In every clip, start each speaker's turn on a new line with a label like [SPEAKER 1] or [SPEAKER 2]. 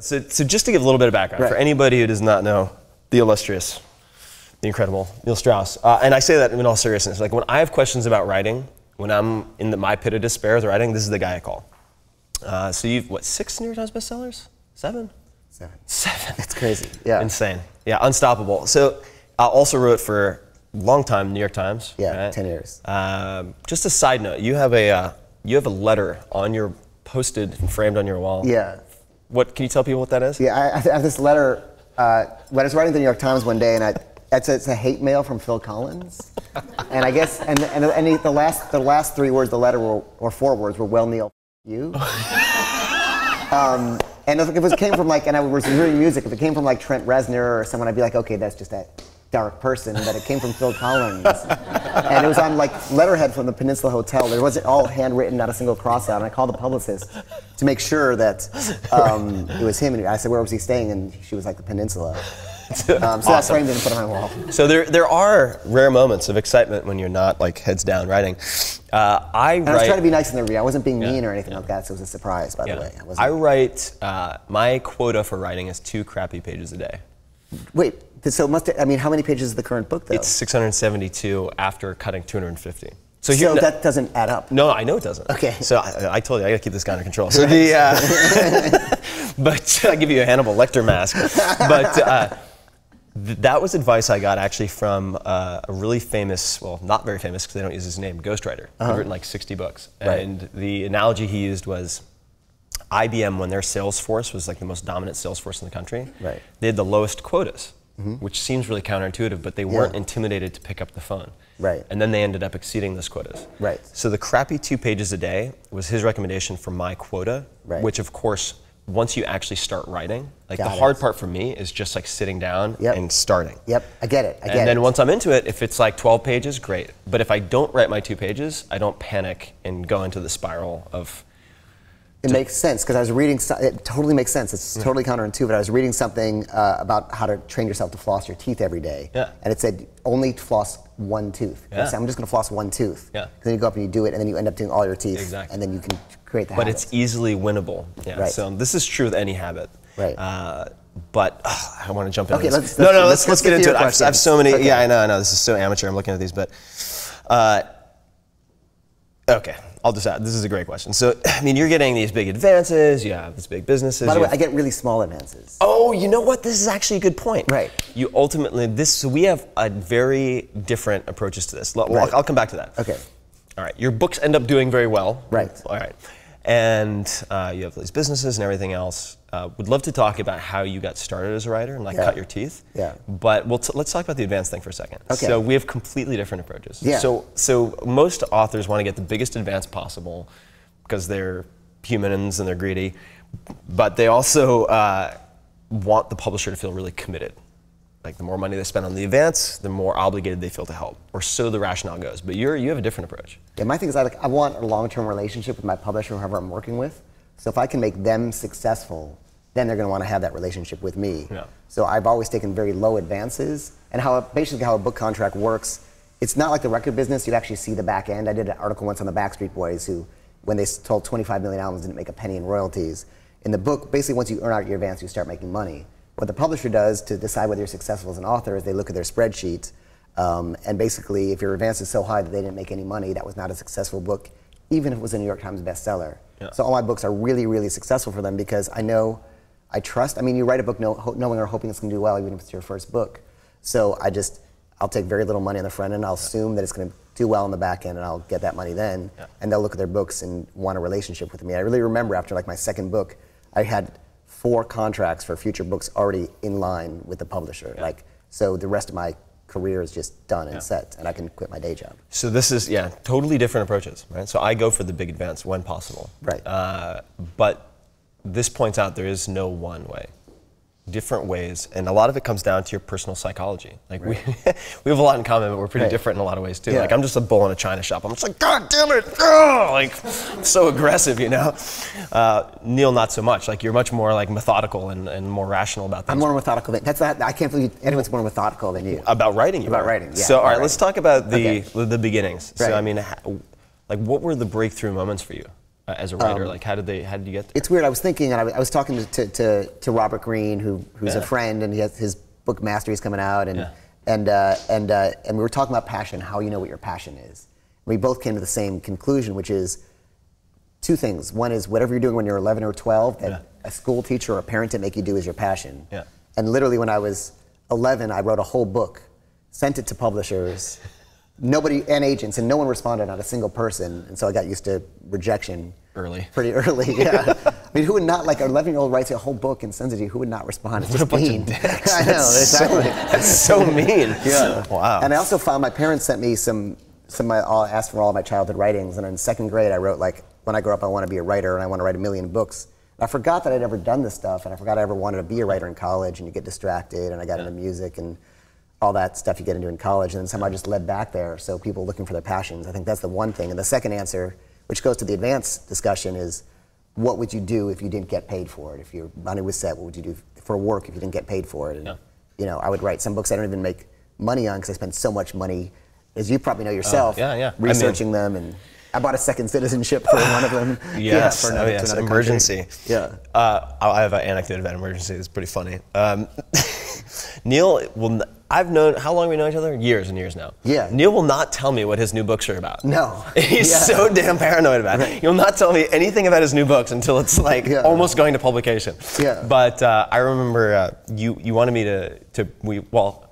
[SPEAKER 1] So, so just to give a little bit of background
[SPEAKER 2] Right.
[SPEAKER 1] for anybody who does not know the illustrious, the incredible Neil Strauss, uh, and I say that in all seriousness. Like when I have questions about writing, when I'm in the, my pit of despair with writing, this is the guy I call. Uh, so you've what six New York Times bestsellers? Seven?
[SPEAKER 2] Seven.
[SPEAKER 1] Seven.
[SPEAKER 2] It's crazy. Yeah.
[SPEAKER 1] Insane. Yeah, unstoppable. So I also wrote for a long time New York Times.
[SPEAKER 2] Yeah,
[SPEAKER 1] right?
[SPEAKER 2] 10 years.
[SPEAKER 1] Um, just a side note, you have a uh, you have a letter on your posted and framed on your wall.
[SPEAKER 2] Yeah.
[SPEAKER 1] What can you tell people what that is?
[SPEAKER 2] Yeah, I, I have this letter. Uh, when I was writing the New York Times one day, and I, it's, a, it's a hate mail from Phil Collins, and I guess, and and, and the last the last three words of the letter were, or four words were, "Well, Neil, you." um, and if it was came from like, and I was hearing music. If it came from like Trent Reznor or someone, I'd be like, okay, that's just that dark person. But it came from Phil Collins, and it was on like letterhead from the Peninsula Hotel. There wasn't all handwritten, not a single cross out. And I called the publicist to make sure that um, it was him. And I said, where was he staying? And she was like, the Peninsula. Um, so that's
[SPEAKER 1] Awesome.
[SPEAKER 2] framed and put on my wall.
[SPEAKER 1] So there, there are rare moments of excitement when you're not like heads down writing. Uh, I
[SPEAKER 2] And I was trying to be nice in the review. I wasn't being
[SPEAKER 1] Yeah,
[SPEAKER 2] mean or anything
[SPEAKER 1] yeah.
[SPEAKER 2] like that. So it was a surprise, by
[SPEAKER 1] yeah.
[SPEAKER 2] the way. I
[SPEAKER 1] I write. Uh, my quota for writing is two crappy pages a day.
[SPEAKER 2] wait, so it must I mean, how many pages is the current book though?
[SPEAKER 1] It's 672 after cutting 250. So,
[SPEAKER 2] so that doesn't add up.
[SPEAKER 1] No, I know it doesn't.
[SPEAKER 2] Okay.
[SPEAKER 1] So I, I told you I gotta keep this guy under control. So the, uh, but I give you a Hannibal Lecter mask. But uh, th- that was advice I got actually from uh, a really famous, well, not very famous because they don't use his name, ghostwriter. He's written like 60 books.
[SPEAKER 2] Uh-huh. Right.
[SPEAKER 1] And the analogy he used was IBM when their sales force was like the most dominant sales force in the country.
[SPEAKER 2] Right.
[SPEAKER 1] They had the lowest quotas, Mm-hmm. which seems really counterintuitive, but they weren't intimidated to pick up the phone.
[SPEAKER 2] Right.
[SPEAKER 1] And then they ended up exceeding those quotas.
[SPEAKER 2] Right.
[SPEAKER 1] So the crappy two pages a day was his recommendation for my quota,
[SPEAKER 2] Right.
[SPEAKER 1] which of course, once you actually start writing, like
[SPEAKER 2] Got
[SPEAKER 1] the
[SPEAKER 2] it.
[SPEAKER 1] hard part for me is just like sitting down
[SPEAKER 2] Yep.
[SPEAKER 1] and starting.
[SPEAKER 2] Yep, I get it. I get
[SPEAKER 1] And then
[SPEAKER 2] it.
[SPEAKER 1] once I'm into it, if it's like 12 pages, great. But if I don't write my two pages, I don't panic and go into the spiral of
[SPEAKER 2] It makes sense because I was reading. It totally makes sense. It's totally counterintuitive. I was reading something uh, about how to train yourself to floss your teeth every day.
[SPEAKER 1] Yeah.
[SPEAKER 2] And it said only floss one tooth.
[SPEAKER 1] Yeah.
[SPEAKER 2] said, I'm just going to floss one tooth.
[SPEAKER 1] Yeah.
[SPEAKER 2] Then you go up and you do it, and then you end up doing all your teeth.
[SPEAKER 1] Exactly.
[SPEAKER 2] And then you can create the
[SPEAKER 1] but
[SPEAKER 2] habit.
[SPEAKER 1] it's easily winnable. Yeah.
[SPEAKER 2] Right.
[SPEAKER 1] So this is true with any habit.
[SPEAKER 2] Right.
[SPEAKER 1] Uh, but I want to jump into
[SPEAKER 2] Okay, let's-
[SPEAKER 1] no,
[SPEAKER 2] let's-
[SPEAKER 1] no,
[SPEAKER 2] let's-
[SPEAKER 1] let's, let's
[SPEAKER 2] let's get
[SPEAKER 1] into it. I've, I have so many.
[SPEAKER 2] Okay.
[SPEAKER 1] Yeah, I know, I know. This is so amateur. I'm looking at these, but uh, okay, I'll just add. This is a great question. So, I mean, you're getting these big advances. You have these big businesses.
[SPEAKER 2] By the way, I get really small advances.
[SPEAKER 1] Oh, you know what? This is actually a good point.
[SPEAKER 2] Right.
[SPEAKER 1] You ultimately this. So we have a very different approaches to this. Well,
[SPEAKER 2] Right.
[SPEAKER 1] I'll, I'll come back to that.
[SPEAKER 2] Okay.
[SPEAKER 1] All right. Your books end up doing very well.
[SPEAKER 2] Right.
[SPEAKER 1] All right. And uh, you have these businesses and everything else. Uh, would love to talk about how you got started as a writer and like
[SPEAKER 2] Yeah.
[SPEAKER 1] cut your teeth.
[SPEAKER 2] Yeah.
[SPEAKER 1] But we'll t- let's talk about the advanced thing for a second.
[SPEAKER 2] Okay.
[SPEAKER 1] So we have completely different approaches.
[SPEAKER 2] Yeah.
[SPEAKER 1] So so most authors want to get the biggest advance possible because they're humans and they're greedy, but they also uh, want the publisher to feel really committed. Like the more money they spend on the advance, the more obligated they feel to help, or so the rationale goes. But you're you have a different approach.
[SPEAKER 2] Yeah, my thing is I like I want a long-term relationship with my publisher, whoever I'm working with. So if I can make them successful, then they're going to want to have that relationship with me.
[SPEAKER 1] Yeah.
[SPEAKER 2] So I've always taken very low advances, and how basically how a book contract works. It's not like the record business. You actually see the back end. I did an article once on the Backstreet Boys, who, when they sold 25 million albums, didn't make a penny in royalties. In the book, basically, once you earn out your advance, you start making money. What the publisher does to decide whether you're successful as an author is they look at their spreadsheet, um, and basically, if your advance is so high that they didn't make any money, that was not a successful book, even if it was a New York Times bestseller.
[SPEAKER 1] Yeah.
[SPEAKER 2] So all my books are really, really successful for them because I know, I trust. I mean, you write a book know, ho- knowing or hoping it's going to do well, even if it's your first book. So I just, I'll take very little money on the front end. I'll assume that it's going to do well on the back end, and I'll get that money then.
[SPEAKER 1] Yeah.
[SPEAKER 2] And they'll look at their books and want a relationship with me. I really remember after like my second book, I had four contracts for future books already in line with the publisher. Like, so the rest of my career is just done and
[SPEAKER 1] Yeah.
[SPEAKER 2] set, and I can quit my day job.
[SPEAKER 1] So this is yeah, totally different approaches, right? So I go for the big advance when possible,
[SPEAKER 2] Right.
[SPEAKER 1] Uh, but this points out there is no one way, different ways, and a lot of it comes down to your personal psychology. Like we we have a lot in common, but we're pretty
[SPEAKER 2] Right.
[SPEAKER 1] different in a lot of ways too.
[SPEAKER 2] Yeah.
[SPEAKER 1] Like I'm just a bull in a china shop. I'm just like God damn it, oh! like so aggressive, you know. Uh, Neil, not so much. Like you're much more like methodical and, and more rational about things.
[SPEAKER 2] I'm more methodical than that's not. I can't believe anyone's more methodical than you.
[SPEAKER 1] About writing, you
[SPEAKER 2] About
[SPEAKER 1] are.
[SPEAKER 2] writing, yeah,
[SPEAKER 1] So, all right, let's talk about the
[SPEAKER 2] Okay.
[SPEAKER 1] the, the beginnings. So, I mean, like, what were the breakthrough moments for you? Uh, as a writer? like, how did they? How did you get there?
[SPEAKER 2] It's weird. I was thinking, and I, was- I was talking to, to, to, to Robert Greene, who, who's a friend, and he has his book Mastery is coming out, and
[SPEAKER 1] Yeah.
[SPEAKER 2] and uh, and uh, and we were talking about passion, how you know what your passion is. We both came to the same conclusion, which is two things. One is whatever you're doing when you're 11 or 12, that
[SPEAKER 1] Yeah.
[SPEAKER 2] a school teacher or a parent didn't make you do is your passion.
[SPEAKER 1] Yeah.
[SPEAKER 2] And literally, when I was 11, I wrote a whole book, sent it to publishers, nobody and agents, and no one responded, not a single person. And so I got used to rejection
[SPEAKER 1] Early.
[SPEAKER 2] pretty early. Yeah. I mean, who would not like an 11 year old writes a whole book and sends it to you? Who would not respond? It's
[SPEAKER 1] What a
[SPEAKER 2] just
[SPEAKER 1] bunch
[SPEAKER 2] mean.
[SPEAKER 1] of dicks.
[SPEAKER 2] I know
[SPEAKER 1] That's
[SPEAKER 2] exactly.
[SPEAKER 1] So, that's so mean.
[SPEAKER 2] Yeah.
[SPEAKER 1] Wow.
[SPEAKER 2] And I also found my parents sent me some some. Uh, I asked for all my childhood writings, and in second grade, I wrote like, "When I grow up, I want to be a writer, and I want to write a million books." And I forgot that I'd ever done this stuff, and I forgot I ever wanted to be a writer in college. And you get distracted, and I got into music and all that stuff you get into in college, and then somehow just led back there. So people looking for their passions. I think that's the one thing. And the second answer, which goes to the advanced discussion, is what would you do if you didn't get paid for it? If your money was set, what would you do for work if you didn't get paid for it? And,
[SPEAKER 1] Yeah.
[SPEAKER 2] You know, I would write some books I don't even make money on because I spend so much money, as you probably know yourself,
[SPEAKER 1] Oh, yeah, yeah. I mean-
[SPEAKER 2] researching them. And I bought a second citizenship for one of them.
[SPEAKER 1] Yes,
[SPEAKER 2] for
[SPEAKER 1] oh,
[SPEAKER 2] another, to
[SPEAKER 1] yes, emergency.
[SPEAKER 2] country. Yeah.
[SPEAKER 1] Uh, I have an anecdote about emergency that's pretty funny. Um, Neil will. n- I've known how long we known each other? Years and years now.
[SPEAKER 2] Yeah.
[SPEAKER 1] Neil will not tell me what his new books are about.
[SPEAKER 2] No.
[SPEAKER 1] He's
[SPEAKER 2] Yeah.
[SPEAKER 1] so damn paranoid about it. He'll not tell me anything about his new books until it's like
[SPEAKER 2] Yeah.
[SPEAKER 1] almost going to publication.
[SPEAKER 2] Yeah.
[SPEAKER 1] But uh, I remember uh, you you wanted me to to we well.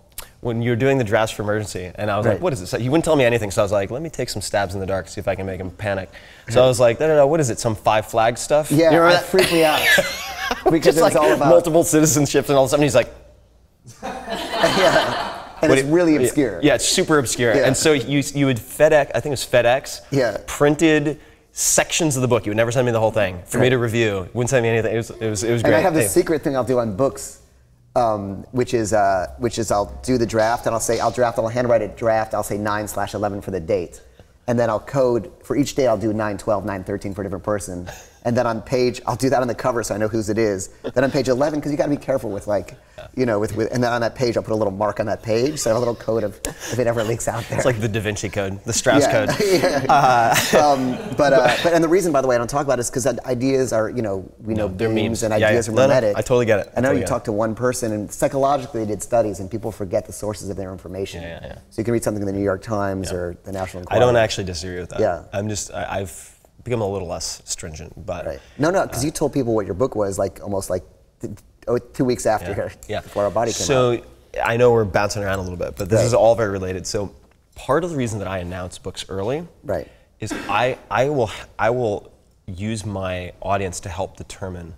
[SPEAKER 1] When you were doing the drafts for emergency, and I was
[SPEAKER 2] Right.
[SPEAKER 1] like, "What is this?" You wouldn't tell me anything, so I was like, "Let me take some stabs in the dark, see if I can make him panic." So I was like, "No, no, no, what is it? Some five flag stuff?"
[SPEAKER 2] Yeah,
[SPEAKER 1] You remember
[SPEAKER 2] it
[SPEAKER 1] that?
[SPEAKER 2] freaked me out. because it was
[SPEAKER 1] like
[SPEAKER 2] all about.
[SPEAKER 1] multiple citizenships, and all of a sudden he's like,
[SPEAKER 2] yeah. And
[SPEAKER 1] What
[SPEAKER 2] it's
[SPEAKER 1] you-
[SPEAKER 2] really obscure.
[SPEAKER 1] Yeah, it's super obscure.
[SPEAKER 2] Yeah.
[SPEAKER 1] And so you you would FedEx, I think it was FedEx,
[SPEAKER 2] Yeah.
[SPEAKER 1] printed sections of the book. You would never send me the whole thing for me to review. Wouldn't send me anything. It was it was it was
[SPEAKER 2] And
[SPEAKER 1] great.
[SPEAKER 2] I have this
[SPEAKER 1] Hey,
[SPEAKER 2] secret thing I'll do on books, um, which is uh, which is I'll do the draft and I'll say I'll draft I'll handwrite a draft I'll say nine slash eleven for the date, and then I'll code for each day I'll do 9, 12, 9, 13 for a different person, and then on page I'll do that on the cover so I know whose it is. Then on page 11 because you got to be careful with like, you know, with, with and then on that page I'll put a little mark on that page so I have a little code of if it ever leaks out there.
[SPEAKER 1] It's like the Da Vinci Code, the Strauss
[SPEAKER 2] yeah.
[SPEAKER 1] Code.
[SPEAKER 2] yeah. um, but, uh, but and the reason, by the way, I don't talk about it is because ideas are, you know, we know
[SPEAKER 1] they're
[SPEAKER 2] memes,
[SPEAKER 1] memes.
[SPEAKER 2] and
[SPEAKER 1] Yeah, yeah.
[SPEAKER 2] ideas are
[SPEAKER 1] No, no. I totally get it. I
[SPEAKER 2] I know
[SPEAKER 1] totally
[SPEAKER 2] you talk to one person, and psychologically they did studies, and people forget the sources of their information.
[SPEAKER 1] Yeah, yeah, yeah.
[SPEAKER 2] So you can read something in the New York Times
[SPEAKER 1] Yeah.
[SPEAKER 2] or the National
[SPEAKER 1] I don't actually disagree with that.
[SPEAKER 2] Yeah.
[SPEAKER 1] I'm just I, I've become a little less stringent, but
[SPEAKER 2] Right. No, no, because you told people what your book was like almost like oh, two weeks after
[SPEAKER 1] yeah, yeah.
[SPEAKER 2] before our body came
[SPEAKER 1] so,
[SPEAKER 2] out.
[SPEAKER 1] I know we're bouncing around a little bit, but this
[SPEAKER 2] Right.
[SPEAKER 1] is all very related. So part of the reason that I announce books early
[SPEAKER 2] Right.
[SPEAKER 1] is I, I will I will use my audience to help determine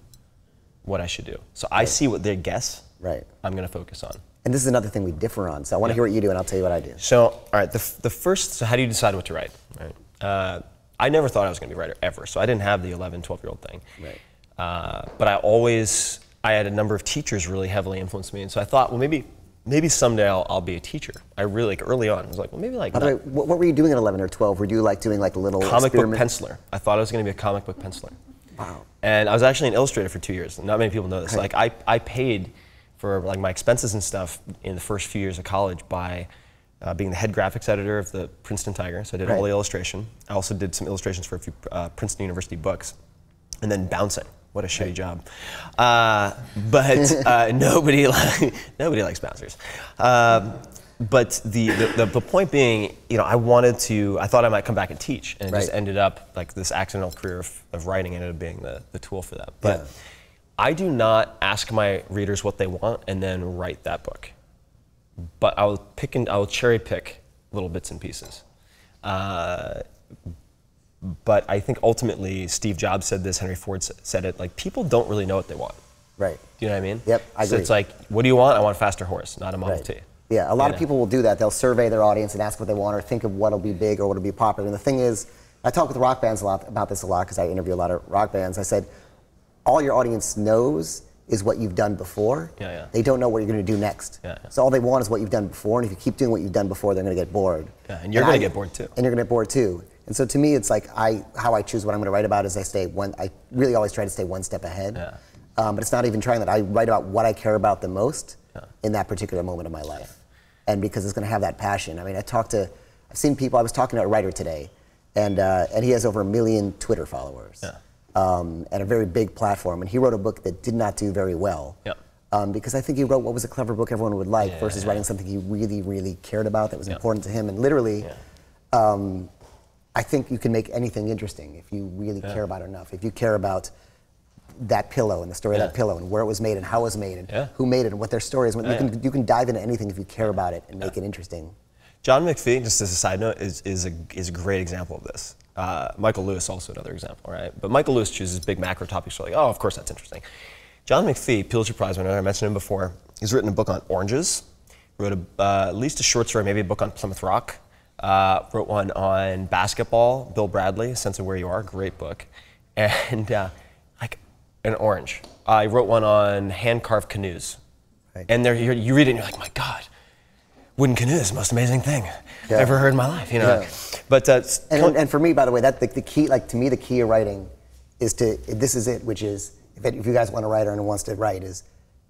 [SPEAKER 1] what I should do. So I see what they guess.
[SPEAKER 2] Right.
[SPEAKER 1] I'm going to focus on.
[SPEAKER 2] And this is another thing we differ on. So I want to
[SPEAKER 1] Yeah.
[SPEAKER 2] hear what you do, and I'll tell you what I do.
[SPEAKER 1] So, all right, the, the first, so how do you decide what to write? Right. Uh, I never thought I was going to be a writer ever, so I didn't have the 11, 12 year old thing.
[SPEAKER 2] Right.
[SPEAKER 1] Uh, but I always, I had a number of teachers really heavily influence me, and so I thought, well, maybe, maybe someday I'll, I'll be a teacher. I really, like early on, I was like, well, maybe like
[SPEAKER 2] By the way, what, what were you doing at 11 or 12? Were you like doing like little
[SPEAKER 1] comic book penciler. I thought I was going to be a comic book penciler.
[SPEAKER 2] Wow.
[SPEAKER 1] And I was actually an illustrator for two years. Not many people know this.
[SPEAKER 2] Right.
[SPEAKER 1] Like I, I paid for like my expenses and stuff in the first few years of college by uh, being the head graphics editor of the Princeton Tiger. So I did all the illustration. I also did some illustrations for a few uh, Princeton University books, and then bouncing. What a shitty job. Uh, but uh, nobody li- nobody likes bouncers. Um, but the, the, the, point being, you know, I wanted to, I thought I might come back and teach. And it just ended up like this accidental career of, of writing ended up being the, the tool for that. But
[SPEAKER 2] Yeah.
[SPEAKER 1] I do not ask my readers what they want and then write that book. But I will pick and I will cherry pick little bits and pieces. Uh, but I think ultimately Steve Jobs said this, Henry Ford said it. Like people don't really know what they want.
[SPEAKER 2] Right.
[SPEAKER 1] Do you know what I mean?
[SPEAKER 2] Yep, I
[SPEAKER 1] So
[SPEAKER 2] agree.
[SPEAKER 1] it's like, what do you want? I want a faster horse, not a Model
[SPEAKER 2] Right.
[SPEAKER 1] T.
[SPEAKER 2] Yeah, a lot
[SPEAKER 1] You
[SPEAKER 2] of
[SPEAKER 1] know?
[SPEAKER 2] people will do that. They'll survey their audience and ask what they want or think of what'll be big or what'll be popular. And the thing is, I talk with rock bands a lot about this a lot because I interview a lot of rock bands. I said, all your audience knows is what you've done before.
[SPEAKER 1] Yeah, yeah.
[SPEAKER 2] They don't know what you're going to do next.
[SPEAKER 1] Yeah, yeah.
[SPEAKER 2] So all they want is what you've done before. And if you keep doing what you've done before, they're going to get bored.
[SPEAKER 1] Yeah, and you're gonna get bored too.
[SPEAKER 2] And you're going to get bored too. And so to me, it's like I how I choose what I'm going to write about is I stay one. I really always try to stay one step ahead.
[SPEAKER 1] Yeah.
[SPEAKER 2] Um, but it's not even trying that. I write about what I care about the most
[SPEAKER 1] Yeah.
[SPEAKER 2] in that particular moment of my life. And because it's going to have that passion. I mean, I talked to, I've seen people, I was talking to a writer today, and uh, and he has over a million Twitter followers,
[SPEAKER 1] Yeah.
[SPEAKER 2] Um, and a very big platform. And he wrote a book that did not do very well,
[SPEAKER 1] Yeah.
[SPEAKER 2] um, because I think he wrote what was a clever book everyone would like
[SPEAKER 1] Yeah,
[SPEAKER 2] versus
[SPEAKER 1] yeah.
[SPEAKER 2] writing something he really, really cared about that was important to him. And literally, um, I think you can make anything interesting if you really care about it enough. If you care about that pillow and the story of that pillow and where it was made and how it was made and who made it and what their story is. You, can, you can dive into anything if you care about it and make it interesting.
[SPEAKER 1] John McPhee, just as a side note, is, is, a, is a great example of this. Uh, Michael Lewis, also another example, right? But Michael Lewis chooses big macro topics. So like, oh, of course, that's interesting. John McPhee, Pulitzer Prize winner, I mentioned him before. He's written a book on oranges. Wrote a, uh, at least a short story, maybe a book on Plymouth Rock. Uh, wrote one on basketball. Bill Bradley, A Sense of Where You Are, great book. And uh, like an orange. I wrote one on hand carved canoes.
[SPEAKER 2] Right.
[SPEAKER 1] And there, you read it and you're like, my God, wooden canoe is the most amazing thing
[SPEAKER 2] Yeah.
[SPEAKER 1] I've ever heard in my life. You know,
[SPEAKER 2] Yeah.
[SPEAKER 1] but uh,
[SPEAKER 2] And, and for me, by the way, that the, the key, like to me, the key of writing is to this is it, which is if, it, if you guys want to write or anyone wants to write, is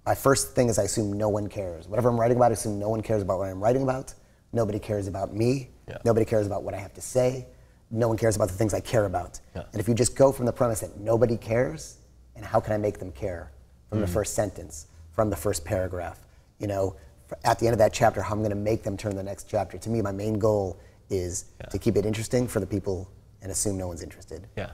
[SPEAKER 2] my first thing is I assume no one cares. Whatever I'm writing about, I assume no one cares about what I'm writing about. Nobody cares about me.
[SPEAKER 1] Yeah.
[SPEAKER 2] Nobody cares about what I have to say. No one cares about the things I care about. And if you just go from the premise that nobody cares, and how can I make them care from
[SPEAKER 1] Mm.
[SPEAKER 2] the first sentence, from the first paragraph, you know, at the end of that chapter, how I'm going to make them turn to the next chapter. To me, my main goal is
[SPEAKER 1] Yeah.
[SPEAKER 2] to keep it interesting for the people and assume no one's interested.
[SPEAKER 1] yeah.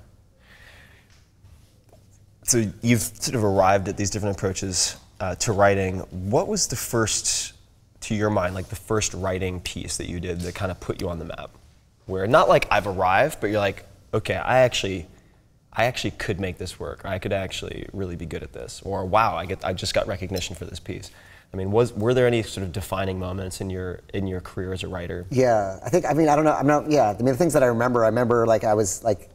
[SPEAKER 1] So you've sort of arrived at these different approaches uh, to writing. What was the first, to your mind, like the first writing piece that you did that kind of put you on the map? Where not like I've arrived, but you're like, okay, I actually, I actually could make this work. Or I could actually really be good at this. Or wow, I get, I just got recognition for this piece. I mean, was were there any sort of defining moments in your in your career as a writer?
[SPEAKER 2] Yeah, I think. I mean, I don't know. I'm not. Yeah, I mean, the things that I remember. I remember like I was like.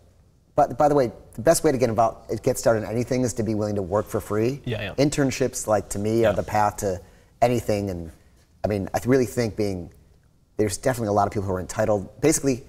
[SPEAKER 2] But by the way, the best way to get involved, get started in anything, is to be willing to work for free.
[SPEAKER 1] Yeah, yeah.
[SPEAKER 2] Internships, like to me,
[SPEAKER 1] Yeah.
[SPEAKER 2] are the path to anything. And I mean, I really think being there's definitely a lot of people who are entitled. Basically,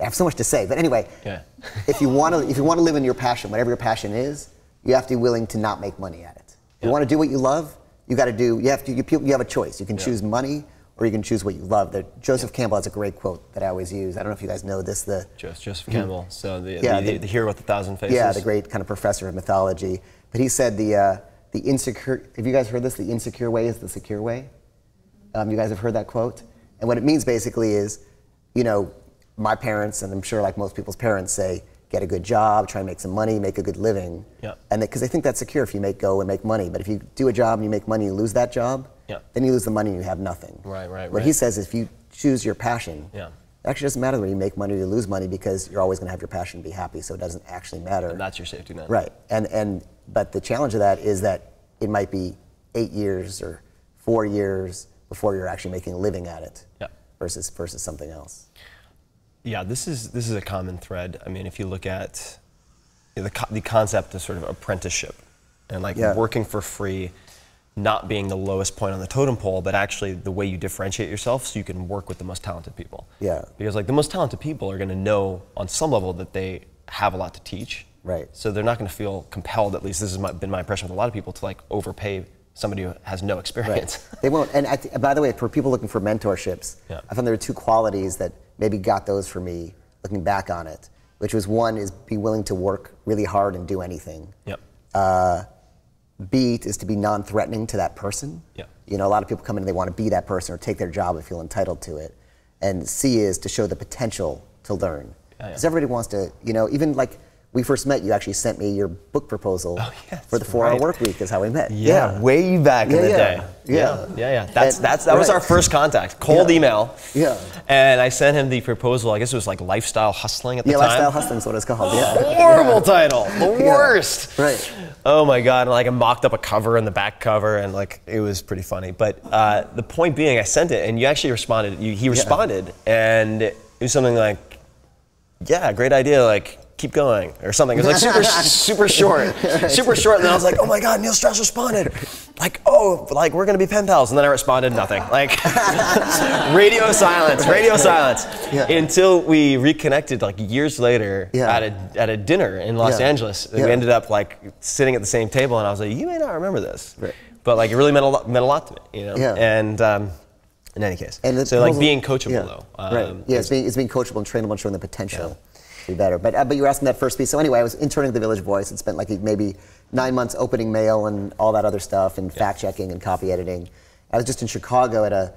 [SPEAKER 2] I have so much to say, but anyway,
[SPEAKER 1] Yeah.
[SPEAKER 2] if you want to, if you want to live in your passion, whatever your passion is, you have to be willing to not make money at it. You want to do what you love, you got to do. You have to. You, you have a choice. You can choose money, or you can choose what you love. The, Joseph Campbell has a great quote that I always use. I don't know if you guys know this. The
[SPEAKER 1] Joseph, Joseph Campbell. So the.
[SPEAKER 2] Yeah,
[SPEAKER 1] the,
[SPEAKER 2] the-
[SPEAKER 1] the hero with a thousand faces.
[SPEAKER 2] yeah, the great kind of professor of mythology. But he said the uh, the insecure. Have you guys heard this? The insecure way is the secure way. Um, you guys have heard that quote, and what it means basically is, you know, my parents and I'm sure like most people's parents say, get a good job, try and make some money, make a good living.
[SPEAKER 1] Yeah.
[SPEAKER 2] And because they think that's secure if you make go and make money. But if you do a job and you make money, you lose that job.
[SPEAKER 1] Yeah.
[SPEAKER 2] Then you lose the money and you have nothing.
[SPEAKER 1] Right, right,
[SPEAKER 2] What he says is if you choose your passion.
[SPEAKER 1] Yeah.
[SPEAKER 2] It actually doesn't matter whether you make money or you lose money because you're always going to have your passion and be happy. So it doesn't actually matter.
[SPEAKER 1] And that's your safety net.
[SPEAKER 2] Right. And and but the challenge of that is that it might be eight years or four years before you're actually making a living at it.
[SPEAKER 1] Yeah.
[SPEAKER 2] Versus versus something else.
[SPEAKER 1] Yeah, this is this is a common thread. I mean, if you look at you know, the co- the concept of sort of apprenticeship and like
[SPEAKER 2] Yeah.
[SPEAKER 1] working for free, not being the lowest point on the totem pole, but actually the way you differentiate yourself, so you can work with the most talented people.
[SPEAKER 2] Yeah.
[SPEAKER 1] Because like the most talented people are going to know on some level that they have a lot to teach.
[SPEAKER 2] Right.
[SPEAKER 1] So they're not going to feel compelled. At least this has my, been my impression with a lot of people to like overpay somebody who has no experience. Right.
[SPEAKER 2] They won't. And th- by the way, for people looking for mentorships,
[SPEAKER 1] Yeah.
[SPEAKER 2] I found there are two qualities that maybe got those for me looking back on it, which was one is be willing to work really hard and do anything.
[SPEAKER 1] Yep.
[SPEAKER 2] Uh, B is to be non-threatening to that person.
[SPEAKER 1] Yeah.
[SPEAKER 2] You know, a lot of people come in and they want to be that person or take their job and feel entitled to it. And C is to show the potential to learn.
[SPEAKER 1] Yeah, yeah.
[SPEAKER 2] Because everybody wants to, you know, even like we first met, you actually sent me your book proposal
[SPEAKER 1] Oh, yeah,
[SPEAKER 2] for the four-hour
[SPEAKER 1] right.
[SPEAKER 2] work week. Is how we met.
[SPEAKER 1] Yeah, way back in the
[SPEAKER 2] yeah,
[SPEAKER 1] day.
[SPEAKER 2] yeah.
[SPEAKER 1] yeah, yeah. yeah. That's
[SPEAKER 2] And-
[SPEAKER 1] that's that was our first contact. Cold
[SPEAKER 2] Yeah.
[SPEAKER 1] email.
[SPEAKER 2] Yeah.
[SPEAKER 1] And I sent him the proposal. I guess it was like lifestyle hustling at the time.
[SPEAKER 2] Yeah, lifestyle hustling is what it's called. Yeah.
[SPEAKER 1] Horrible title. The
[SPEAKER 2] Yeah.
[SPEAKER 1] worst.
[SPEAKER 2] Right.
[SPEAKER 1] Oh my god! And like I mocked up a cover and the back cover, and like it was pretty funny. But uh, the point being, I sent it, and you actually responded. You, he responded, and it was something like, "Yeah, great idea. Like." Keep going, or something. It was like super, super short, super short. And then I was like, "Oh my God, Neil Strauss responded!" Like, "Oh, like we're gonna be pen pals." And then I responded nothing. Like, radio silence, radio silence,
[SPEAKER 2] Yeah.
[SPEAKER 1] until we reconnected like years later
[SPEAKER 2] Yeah.
[SPEAKER 1] at a at a dinner in Los
[SPEAKER 2] Yeah.
[SPEAKER 1] Angeles. We ended up like sitting at the same table, and I was like, "You may not remember this,
[SPEAKER 2] Right.
[SPEAKER 1] but like it really meant a lot, meant a lot to me, you know."
[SPEAKER 2] Yeah.
[SPEAKER 1] And um, In any case,
[SPEAKER 2] And
[SPEAKER 1] so like being coachable though.
[SPEAKER 2] right.
[SPEAKER 1] um,
[SPEAKER 2] Yeah, it's being, it's being coachable and trainable and showing the potential be better. But, uh, but you were asking that first piece. So anyway, I was interning at the Village Voice and spent like maybe nine months opening mail and all that other stuff and fact checking and copy editing. I was just in Chicago at a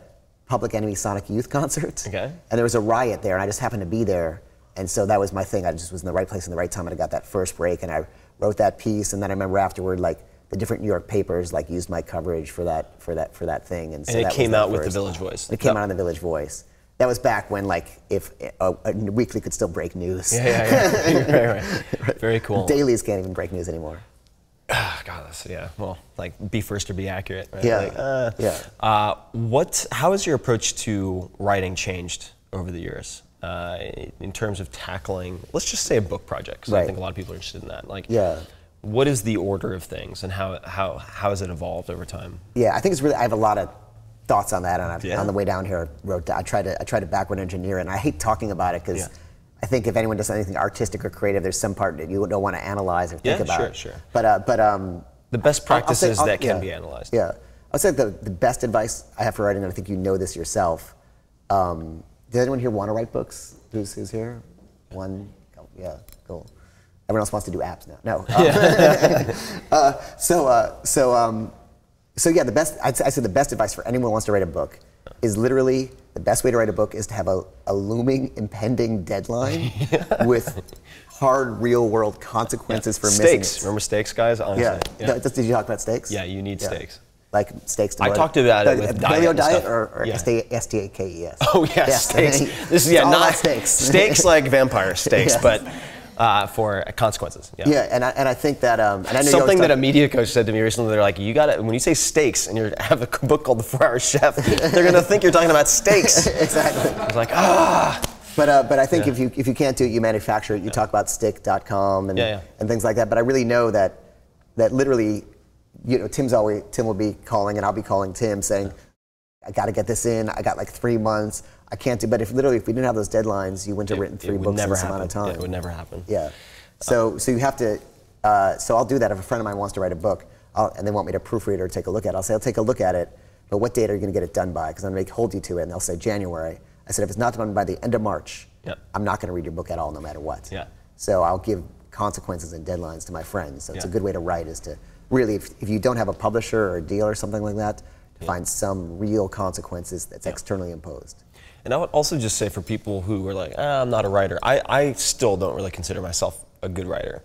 [SPEAKER 2] Public Enemy Sonic Youth concert.
[SPEAKER 1] Okay.
[SPEAKER 2] And there was a riot there, and I just happened to be there. And so that was my thing. I just was in the right place in the right time, and I got that first break, and I wrote that piece. And then I remember afterward, like the different New York papers like used my coverage for that for that for that thing. And, so
[SPEAKER 1] And it
[SPEAKER 2] that
[SPEAKER 1] came out with the. Village Voice.
[SPEAKER 2] It came out on the Village Voice. That was back when like if a, a weekly could still break news.
[SPEAKER 1] Yeah, yeah, yeah. right, right. Very cool.
[SPEAKER 2] Dailies can't even break news anymore.
[SPEAKER 1] Ah, God, that's, yeah. Well, like be first or be accurate. Right?
[SPEAKER 2] Yeah,
[SPEAKER 1] Like, uh,
[SPEAKER 2] yeah.
[SPEAKER 1] Uh, what? How has your approach to writing changed over the years? Uh, in terms of tackling, let's just say a book project, 'cause I
[SPEAKER 2] Right.
[SPEAKER 1] think a lot of people are interested in that. Like,
[SPEAKER 2] Yeah.
[SPEAKER 1] what is the order of things, and how how how has it evolved over time?
[SPEAKER 2] Yeah, I think it's really. I have a lot of thoughts on that, and I've,
[SPEAKER 1] Yeah.
[SPEAKER 2] on the way down here, I wrote. I tried to. I tried to backward engineer, it, and I hate talking about it because
[SPEAKER 1] Yeah.
[SPEAKER 2] I think if anyone does anything artistic or creative, there's some part that you don't want to analyze or think
[SPEAKER 1] Yeah,
[SPEAKER 2] about.
[SPEAKER 1] sure, sure.
[SPEAKER 2] But uh, but um,
[SPEAKER 1] The best
[SPEAKER 2] I'll- I'll say-
[SPEAKER 1] practices
[SPEAKER 2] I'll-
[SPEAKER 1] that can
[SPEAKER 2] yeah,
[SPEAKER 1] be analyzed.
[SPEAKER 2] Yeah, I'll say the the best advice I have for writing, and I think you know this yourself. Um, does anyone here want to write books? Who's who's here? One. Yeah, cool. Everyone else wants to do apps now. No. Um, uh, so uh, so um, so yeah, the best I'd, say- I'd say the best advice for anyone who wants to write a book is literally the best way to write a book is to have a, a looming impending deadline with hard real world consequences for missing
[SPEAKER 1] Stakes. Remember stakes, guys? Honestly.
[SPEAKER 2] Yeah. No, did you talk about stakes?
[SPEAKER 1] Yeah, you need stakes.
[SPEAKER 2] Like stakes. To
[SPEAKER 1] I talked about it with
[SPEAKER 2] the
[SPEAKER 1] diet
[SPEAKER 2] paleo diet or, or
[SPEAKER 1] Yeah.
[SPEAKER 2] S-T-A-K-E-S.
[SPEAKER 1] Oh yeah, steaks. This is yeah, not
[SPEAKER 2] stakes.
[SPEAKER 1] Steaks like vampire steaks,
[SPEAKER 2] Yeah.
[SPEAKER 1] but uh, for consequences. Yeah.
[SPEAKER 2] Yeah, and I, and I think that um, and I know
[SPEAKER 1] Something that a media coach said to me recently. They're like, you got to when you say steaks and you have a book called The Four Hour Chef, they're gonna think you're talking about steaks.
[SPEAKER 2] exactly.
[SPEAKER 1] I was like, ah.
[SPEAKER 2] But uh, but I think if you if you can't do it, you manufacture it. You talk about stickK.com and
[SPEAKER 1] Yeah, yeah.
[SPEAKER 2] and things like that. But I really know that that literally, you know, Tim's always Tim will be calling and I'll be calling Tim saying, I got to get this in. I got like three months. I can't do. But if literally if we didn't have those deadlines, you wouldn't have written three books in
[SPEAKER 1] never
[SPEAKER 2] this
[SPEAKER 1] happen.
[SPEAKER 2] amount of time.
[SPEAKER 1] Yeah, it would never happen.
[SPEAKER 2] Yeah. So so you have to. Uh, so I'll do that if a friend of mine wants to write a book, I'll, and they want me to proofread or take a look at it. I'll say I'll take a look at it, but what date are you going to get it done by? Because I'm going to hold you to it, and they'll say January. I said if it's not done by the end of March,
[SPEAKER 1] Yep.
[SPEAKER 2] I'm not going to read your book at all, no matter what.
[SPEAKER 1] Yeah.
[SPEAKER 2] So I'll give consequences and deadlines to my friends. So it's a good way to write is to really, if, if you don't have a publisher or a deal or something like that, to find some real consequences that's externally imposed.
[SPEAKER 1] And I would also just say for people who are like, ah, I'm not a writer, I, I still don't really consider myself a good writer.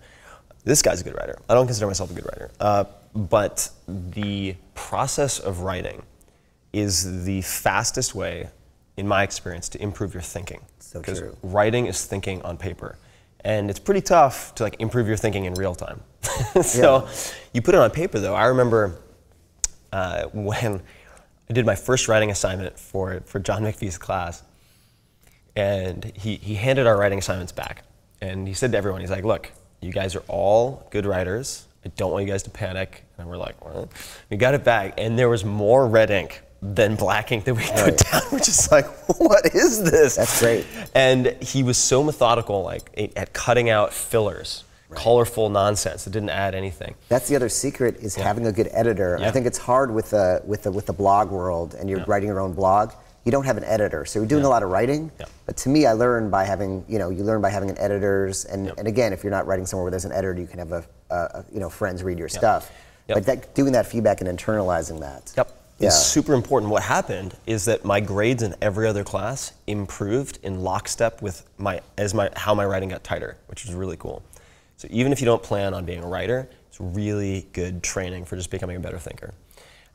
[SPEAKER 1] This guy's a good writer. I don't consider myself a good writer. Uh, but the process of writing is the fastest way, in my experience, to improve your thinking.
[SPEAKER 2] So
[SPEAKER 1] Because
[SPEAKER 2] true.
[SPEAKER 1] writing is thinking on paper. And it's pretty tough to like improve your thinking in real time. so you put it on paper though. I remember uh, when I did my first writing assignment for, for John McPhee's class, and he, he handed our writing assignments back. And he said to everyone, he's like, look, you guys are all good writers. I don't want you guys to panic. And we're like, well, we got it back. And there was more red ink than black ink that we put down, which is like, what is this?
[SPEAKER 2] That's great.
[SPEAKER 1] And he was so methodical, like at cutting out fillers, colorful nonsense that didn't add anything.
[SPEAKER 2] That's the other secret is having a good editor. I think it's hard with the with the with the blog world, and you're
[SPEAKER 1] Yeah.
[SPEAKER 2] writing your own blog. You don't have an editor, so you're doing a lot of writing.
[SPEAKER 1] Yeah.
[SPEAKER 2] But to me, I learned by having you know you learn by having an editors, and, and again, if you're not writing somewhere where there's an editor, you can have a, a, you know friends read your stuff. But that, doing that feedback and internalizing that.
[SPEAKER 1] Yep.
[SPEAKER 2] Yeah.
[SPEAKER 1] It's super important. What happened is that my grades in every other class improved in lockstep with my as my how my writing got tighter, which was really cool. So even if you don't plan on being a writer, it's really good training for just becoming a better thinker.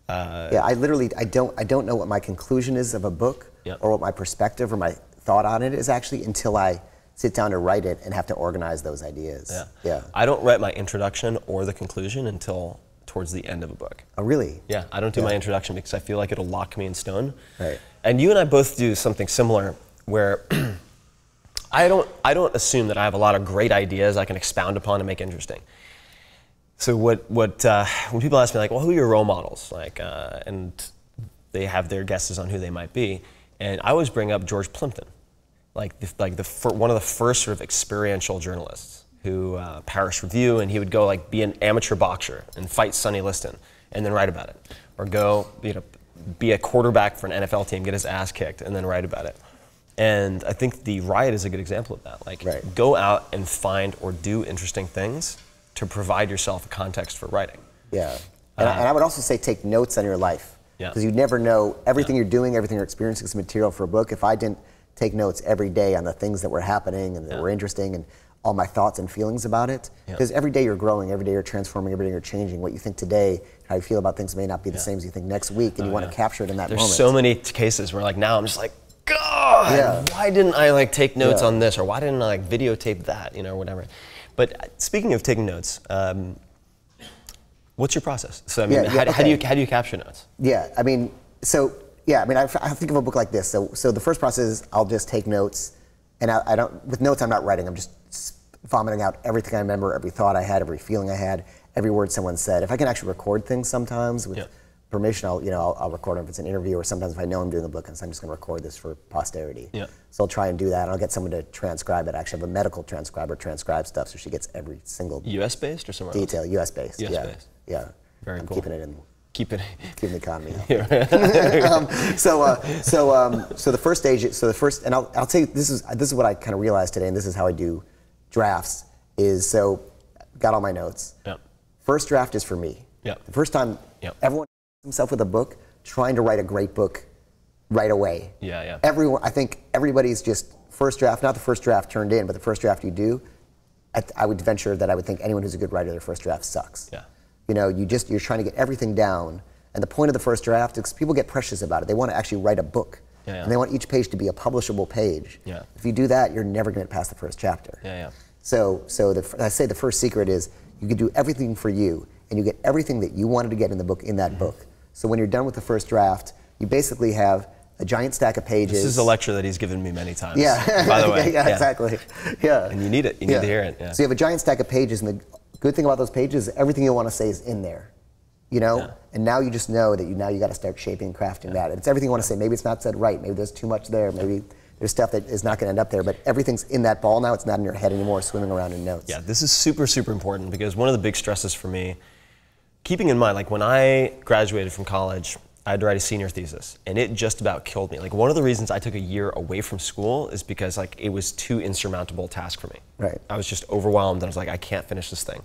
[SPEAKER 1] Uh,
[SPEAKER 2] Yeah, I literally I don't I don't know what my conclusion is of a book
[SPEAKER 1] Yeah.
[SPEAKER 2] or what my perspective or my thought on it is actually until I sit down to write it and have to organize those ideas.
[SPEAKER 1] yeah.
[SPEAKER 2] Yeah.
[SPEAKER 1] I don't write my introduction or the conclusion until towards the end of a book.
[SPEAKER 2] Oh, really?
[SPEAKER 1] Yeah, I don't do my introduction because I feel like it'll lock me in stone.
[SPEAKER 2] Right.
[SPEAKER 1] And you and I both do something similar where I don't I don't assume that I have a lot of great ideas I can expound upon and make interesting. So what what uh, when people ask me like, well, who are your role models? Like, uh, and they have their guesses on who they might be, and I always bring up George Plimpton, like the, like the one of the first sort of experiential journalists who uh, Paris Review, and he would go like be an amateur boxer and fight Sonny Liston, and then write about it, or go you know be a quarterback for an NFL team, get his ass kicked, and then write about it. And I think the riot is a good example of that. Like,
[SPEAKER 2] Right.
[SPEAKER 1] go out and find or do interesting things to provide yourself a context for writing.
[SPEAKER 2] Yeah. And, I, um, and I would also say take notes on your life.
[SPEAKER 1] Yeah.
[SPEAKER 2] Because you never know everything you're doing, everything you're experiencing is material for a book. If I didn't take notes every day on the things that were happening and that
[SPEAKER 1] Yeah.
[SPEAKER 2] were interesting and all my thoughts and feelings about it,
[SPEAKER 1] Yeah.
[SPEAKER 2] because every day you're growing, every day you're transforming, every day you're changing. What you think today, how you feel about things may not be the
[SPEAKER 1] Yeah.
[SPEAKER 2] same as you think next week, and oh, you want
[SPEAKER 1] yeah.
[SPEAKER 2] to capture it in that
[SPEAKER 1] There's
[SPEAKER 2] moment.
[SPEAKER 1] There's so many cases where like now I'm just like, God,
[SPEAKER 2] Yeah.
[SPEAKER 1] why didn't I like take notes
[SPEAKER 2] Yeah.
[SPEAKER 1] on this or why didn't I like videotape that, you know, or whatever. But uh, speaking of taking notes, um, what's your process? So I mean,
[SPEAKER 2] Yeah,
[SPEAKER 1] how,
[SPEAKER 2] yeah,
[SPEAKER 1] how do you how do you capture notes?
[SPEAKER 2] Yeah, I mean, so yeah, I mean, I, I think of a book like this. So, so the first process is I'll just take notes, and I, I don't with notes I'm not writing. I'm just vomiting out everything I remember, every thought I had, every feeling I had, every word someone said. If I can actually record things sometimes with
[SPEAKER 1] Yeah.
[SPEAKER 2] Permission, I'll you know I'll, I'll record if it's an interview, or sometimes if I know I'm doing a book, and I'm just going to record this for posterity.
[SPEAKER 1] Yeah.
[SPEAKER 2] So I'll try and do that, and I'll get someone to transcribe it. I actually have a medical transcriber transcribe stuff, so she gets every single
[SPEAKER 1] U.S. based or somewhere else?
[SPEAKER 2] detail, U.S. based.
[SPEAKER 1] US
[SPEAKER 2] yeah.
[SPEAKER 1] based.
[SPEAKER 2] Yeah.
[SPEAKER 1] Very
[SPEAKER 2] I'm
[SPEAKER 1] cool.
[SPEAKER 2] keeping it in
[SPEAKER 1] Keep it.
[SPEAKER 2] keeping the economy up. um, so, uh, so, um, so the first stage, so the first, and I'll, I'll tell you, this is this is what I kind of realized today, and this is how I do drafts. Is so, got all my notes.
[SPEAKER 1] Yeah.
[SPEAKER 2] First draft is for me.
[SPEAKER 1] Yeah.
[SPEAKER 2] The first time
[SPEAKER 1] Yeah.
[SPEAKER 2] everyone himself with a book, trying to write a great book right away.
[SPEAKER 1] Yeah, yeah.
[SPEAKER 2] Everyone, I think everybody's just first draft, not the first draft turned in, but the first draft you do. I, I would venture that I would think anyone who's a good writer, their first draft sucks.
[SPEAKER 1] Yeah.
[SPEAKER 2] You know, you just you're trying to get everything down, and the point of the first draft is people get precious about it. They want to actually write a book,
[SPEAKER 1] Yeah, yeah.
[SPEAKER 2] and they want each page to be a publishable page.
[SPEAKER 1] Yeah.
[SPEAKER 2] If you do that, you're never going to get past the first chapter.
[SPEAKER 1] Yeah, yeah.
[SPEAKER 2] So, so the, I say the first secret is you can do everything for you, and you get everything that you wanted to get in the book in that
[SPEAKER 1] Mm-hmm.
[SPEAKER 2] book. So when you're done with the first draft, you basically have a giant stack of pages.
[SPEAKER 1] This is a lecture that he's given me many times.
[SPEAKER 2] Yeah.
[SPEAKER 1] By the way.
[SPEAKER 2] yeah, exactly. Yeah.
[SPEAKER 1] And you need it. You need to hear it, yeah.
[SPEAKER 2] So you have a giant stack of pages, and the good thing about those pages is everything you want to say is in there. You know?
[SPEAKER 1] Yeah.
[SPEAKER 2] And now you just know that you now you got to start shaping and crafting that. And it's everything you want to say. Maybe it's not said right. Maybe there's too much there. Maybe there's stuff that is not going to end up there. But everything's in that ball now. It's not in your head anymore, swimming around in notes.
[SPEAKER 1] Yeah, this is super, super important because one of the big stresses for me, keeping in mind, like when I graduated from college, I had to write a senior thesis, and it just about killed me. Like one of the reasons I took a year away from school is because like it was too insurmountable a task for me.
[SPEAKER 2] Right.
[SPEAKER 1] I was just overwhelmed, and I was like, I can't finish this thing.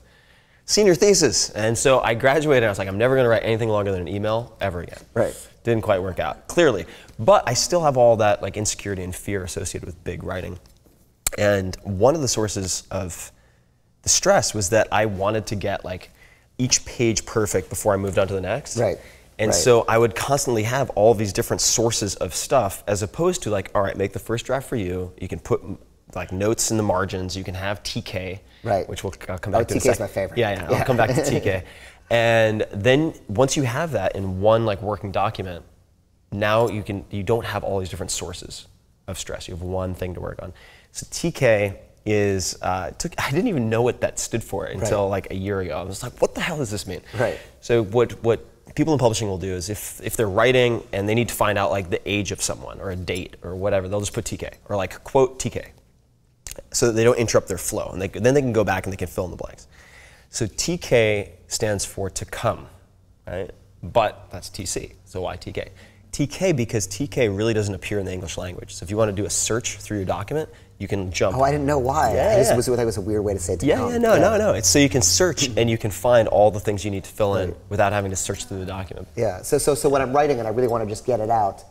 [SPEAKER 1] Senior thesis, and so I graduated. and I was like, I'm never going to write anything longer than an email ever again.
[SPEAKER 2] Right.
[SPEAKER 1] Didn't quite work out, clearly, but I still have all that like insecurity and fear associated with big writing. And one of the sources of the stress was that I wanted to get like each page perfect before I moved on to the next.
[SPEAKER 2] Right,
[SPEAKER 1] And
[SPEAKER 2] right.
[SPEAKER 1] so I would constantly have all these different sources of stuff as opposed to like, all right, make the first draft for you. You can put like notes in the margins. You can have TK,
[SPEAKER 2] Right.
[SPEAKER 1] which we'll I'll come back oh, to.
[SPEAKER 2] TK is my favorite.
[SPEAKER 1] Yeah, yeah,
[SPEAKER 2] yeah.
[SPEAKER 1] I'll come back to TK. And then once you have that in one like working document, now you can you don't have all these different sources of stress. You have one thing to work on. So TK is uh, took, I didn't even know what that stood for until
[SPEAKER 2] Right.
[SPEAKER 1] like a year ago. I was like, what the hell does this mean?
[SPEAKER 2] Right.
[SPEAKER 1] So what what people in publishing will do is if if they're writing and they need to find out like the age of someone or a date or whatever, they'll just put TK or like quote TK, so that they don't interrupt their flow, and they, then they can go back and they can fill in the blanks. So TK stands for to come, right? But that's TC. So why TK? TK because TK really doesn't appear in the English language. So if you want to do a search through your document, you can jump.
[SPEAKER 2] Oh, I didn't know why.
[SPEAKER 1] Yeah,
[SPEAKER 2] I just
[SPEAKER 1] yeah.
[SPEAKER 2] was, that was a weird way to say it to
[SPEAKER 1] Yeah, yeah, no, no, no. It's so you can search and you can find all the things you need to fill in without having to search through the document.
[SPEAKER 2] Yeah. So, so, so when I'm writing and I really want to just get it out,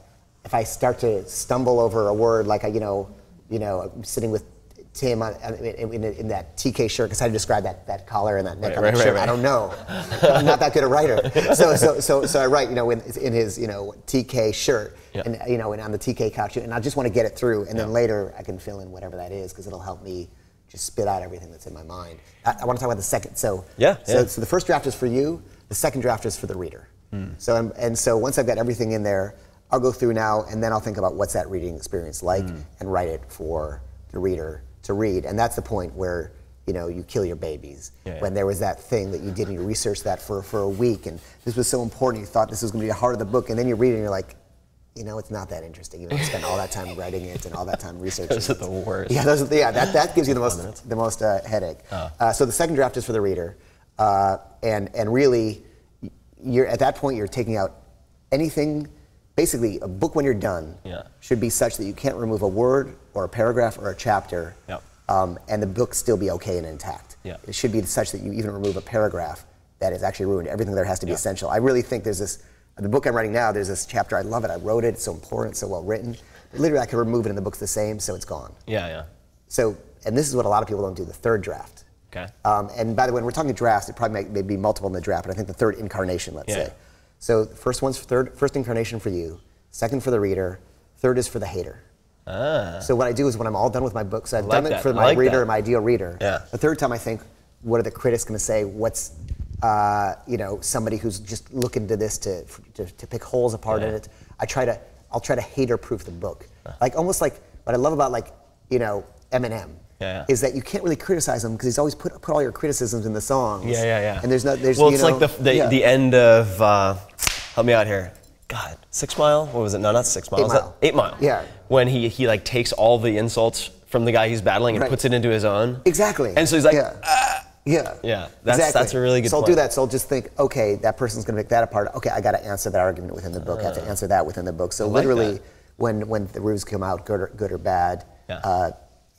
[SPEAKER 2] if I start to stumble over a word, like I, you know, you know, I'm sitting with Tim on, in, in, in that TK shirt, because how to describe that, that collar and that neck
[SPEAKER 1] Right,
[SPEAKER 2] on
[SPEAKER 1] right,
[SPEAKER 2] that shirt,
[SPEAKER 1] right.
[SPEAKER 2] I don't know. I'm not that good a writer. So, so, so, so I write, you know, in, in his, you know, TK shirt,
[SPEAKER 1] Yeah.
[SPEAKER 2] and you know, and on the TK couch, and I just want to get it through, and then later I can fill in whatever that is, because it'll help me just spit out everything that's in my mind. I, I want to talk about the second. So,
[SPEAKER 1] Yeah,
[SPEAKER 2] So,
[SPEAKER 1] yeah.
[SPEAKER 2] so the first draft is for you. The second draft is for the reader.
[SPEAKER 1] Hmm.
[SPEAKER 2] So I'm, and so once I've got everything in there, I'll go through now, and then I'll think about what's that reading experience like,
[SPEAKER 1] Hmm.
[SPEAKER 2] and write it for the reader to read. And that's the point where you know you kill your babies.
[SPEAKER 1] Yeah, yeah.
[SPEAKER 2] When there was that thing that you did, and you researched that for for a week, and this was so important, you thought this was going to be the heart of the book, and then you read it, and you're like. You know, it's not that interesting. You don't spend all that time writing it and all that time researching.
[SPEAKER 1] Those are the worst.
[SPEAKER 2] Yeah, those are, yeah, that, that gives you the most the most uh, headache. Uh, so the second draft is for the reader, uh, and and really, you're at that point you're taking out anything, basically, a book when you're done
[SPEAKER 1] Yeah.
[SPEAKER 2] should be such that you can't remove a word or a paragraph or a chapter,
[SPEAKER 1] Yep.
[SPEAKER 2] um, and the book still be okay and intact.
[SPEAKER 1] Yeah.
[SPEAKER 2] It should be such that you even remove a paragraph that is actually ruined. Everything there has to be
[SPEAKER 1] Yeah.
[SPEAKER 2] essential. I really think there's this. The book I'm writing now, there's this chapter. I love it. I wrote it. It's so important. So well written. Literally, I could remove it, and the book's the same, so it's gone.
[SPEAKER 1] Yeah, yeah.
[SPEAKER 2] So, and this is what a lot of people don't do. The third draft.
[SPEAKER 1] Okay.
[SPEAKER 2] Um, and by the way, when we're talking drafts, it probably may, may be multiple in the draft, but I think the third incarnation, let's
[SPEAKER 1] Yeah.
[SPEAKER 2] say. So first one's third, first incarnation for you, second for the reader, third is for the hater.
[SPEAKER 1] Ah.
[SPEAKER 2] So what I do is when I'm all done with my book, so I've
[SPEAKER 1] like
[SPEAKER 2] done it for my
[SPEAKER 1] like
[SPEAKER 2] reader,
[SPEAKER 1] that.
[SPEAKER 2] my ideal reader.
[SPEAKER 1] Yeah.
[SPEAKER 2] The third time I think, what are the critics going to say? What's, uh, you know, somebody who's just looking to this to, to, to pick holes apart in it. I try to, I'll try to hater-proof the book. Like almost like what I love about like, you know, Eminem.
[SPEAKER 1] Yeah.
[SPEAKER 2] Is that you can't really criticize him because he's always put put all your criticisms in the songs.
[SPEAKER 1] Yeah, yeah, yeah.
[SPEAKER 2] And there's no, there's
[SPEAKER 1] well, it's
[SPEAKER 2] know,
[SPEAKER 1] like the the,
[SPEAKER 2] yeah.
[SPEAKER 1] the end of uh, help me out here. God, Six Mile. What was it? No, not Six Mile.
[SPEAKER 2] Eight Mile.
[SPEAKER 1] Eight Mile.
[SPEAKER 2] Yeah.
[SPEAKER 1] When he he like takes all the insults from the guy he's battling and
[SPEAKER 2] Right.
[SPEAKER 1] puts it into his own.
[SPEAKER 2] Exactly.
[SPEAKER 1] And so he's like,
[SPEAKER 2] yeah.
[SPEAKER 1] "Ah."
[SPEAKER 2] yeah.
[SPEAKER 1] Yeah, that's- that's a really good
[SPEAKER 2] So I'll
[SPEAKER 1] point.
[SPEAKER 2] do that. So I'll just think, okay, that person's going to pick that a apart. Okay, I got to answer that argument within the book. I have to answer that within the book. So
[SPEAKER 1] Uh. like
[SPEAKER 2] literally,
[SPEAKER 1] that.
[SPEAKER 2] when when the reviews come out, good or, good or bad,
[SPEAKER 1] Yeah.
[SPEAKER 2] uh,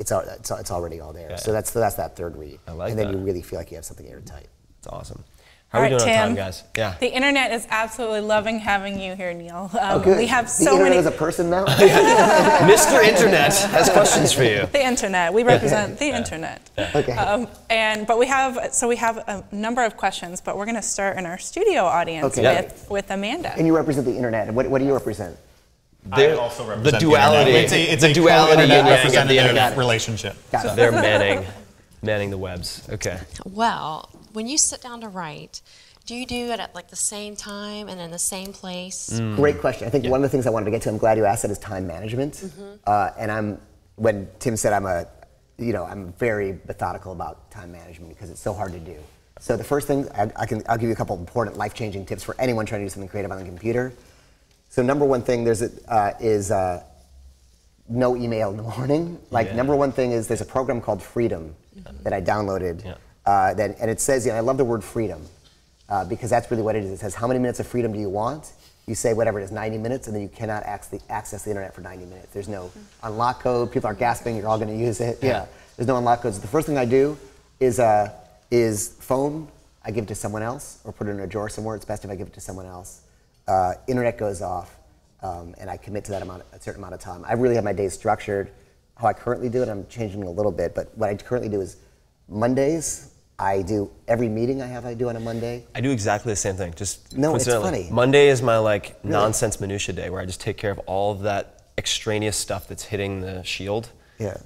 [SPEAKER 2] it's, al- it's it's already all there.
[SPEAKER 1] Yeah.
[SPEAKER 2] So that's that's that third read.
[SPEAKER 1] I like
[SPEAKER 2] and then
[SPEAKER 1] that.
[SPEAKER 2] you really feel like you have something airtight.
[SPEAKER 1] It's awesome. How
[SPEAKER 3] All
[SPEAKER 1] are we
[SPEAKER 3] right,
[SPEAKER 1] doing on time, guys? Yeah.
[SPEAKER 3] The internet is absolutely loving having you here, Neil. Um,
[SPEAKER 2] Oh, good.
[SPEAKER 3] We have
[SPEAKER 2] the
[SPEAKER 3] so
[SPEAKER 2] internet
[SPEAKER 3] many.
[SPEAKER 2] as a person now.
[SPEAKER 1] Mr. Internet has questions for you.
[SPEAKER 3] the internet. We represent the internet.
[SPEAKER 2] Okay.
[SPEAKER 3] Um, and but we have so we have a number of questions, but we're going to start in our studio audience
[SPEAKER 2] Okay.
[SPEAKER 1] Yeah.
[SPEAKER 3] with with Amanda.
[SPEAKER 2] and you represent the internet. And what, what do you represent?
[SPEAKER 4] I
[SPEAKER 1] They're-
[SPEAKER 4] also
[SPEAKER 1] the duality.
[SPEAKER 4] internet. It's a, it's
[SPEAKER 1] the
[SPEAKER 4] a
[SPEAKER 1] duality
[SPEAKER 4] co-internet
[SPEAKER 1] yin yang of the
[SPEAKER 4] representative
[SPEAKER 1] internet.
[SPEAKER 4] relationship.
[SPEAKER 2] Got it.
[SPEAKER 1] They're manning, manning the webs. Okay.
[SPEAKER 5] Well, when you sit down to write, do you do it at like the same time and in the same place?
[SPEAKER 1] Mm.
[SPEAKER 2] Great question. I think one of the things I wanted to get to, I'm glad you asked it, is time management. Uh, and I'm, when Tim said I'm a, you know, I'm very methodical about time management because it's so hard to do. So the first thing, I, I can, I'll give you a couple important life-changing tips for anyone trying to do something creative on the computer. So number one thing there's a, uh, is uh, no email in the morning. Like
[SPEAKER 1] Yeah.
[SPEAKER 2] number one thing is there's a program called Freedom that I downloaded.
[SPEAKER 1] Yeah.
[SPEAKER 2] Uh, that, and it says, you know, I love the word freedom uh, because that's really what it is. It says, how many minutes of freedom do you want? You say whatever it is, 90 minutes, and then you cannot access the, access the internet for 90 minutes. There's no unlock code. People are gasping. You're all going to use it. Yeah.
[SPEAKER 1] Yeah.
[SPEAKER 2] There's no unlock codes. The first thing I do is uh, is phone. I give it to someone else or put it in a drawer somewhere. It's best if I give it to someone else. Uh, internet goes off, um, and I commit to that amount, a certain amount of time. I really have my days structured. How I currently do it, I'm changing a little bit, but what I currently do is Mondays. I do every meeting I have. I do on a Monday.
[SPEAKER 1] I do exactly the same thing. Just
[SPEAKER 2] No, it's funny.
[SPEAKER 1] Monday is my like nonsense minutia day where I just take care of all of that extraneous stuff that's hitting the shield.
[SPEAKER 2] Yeah.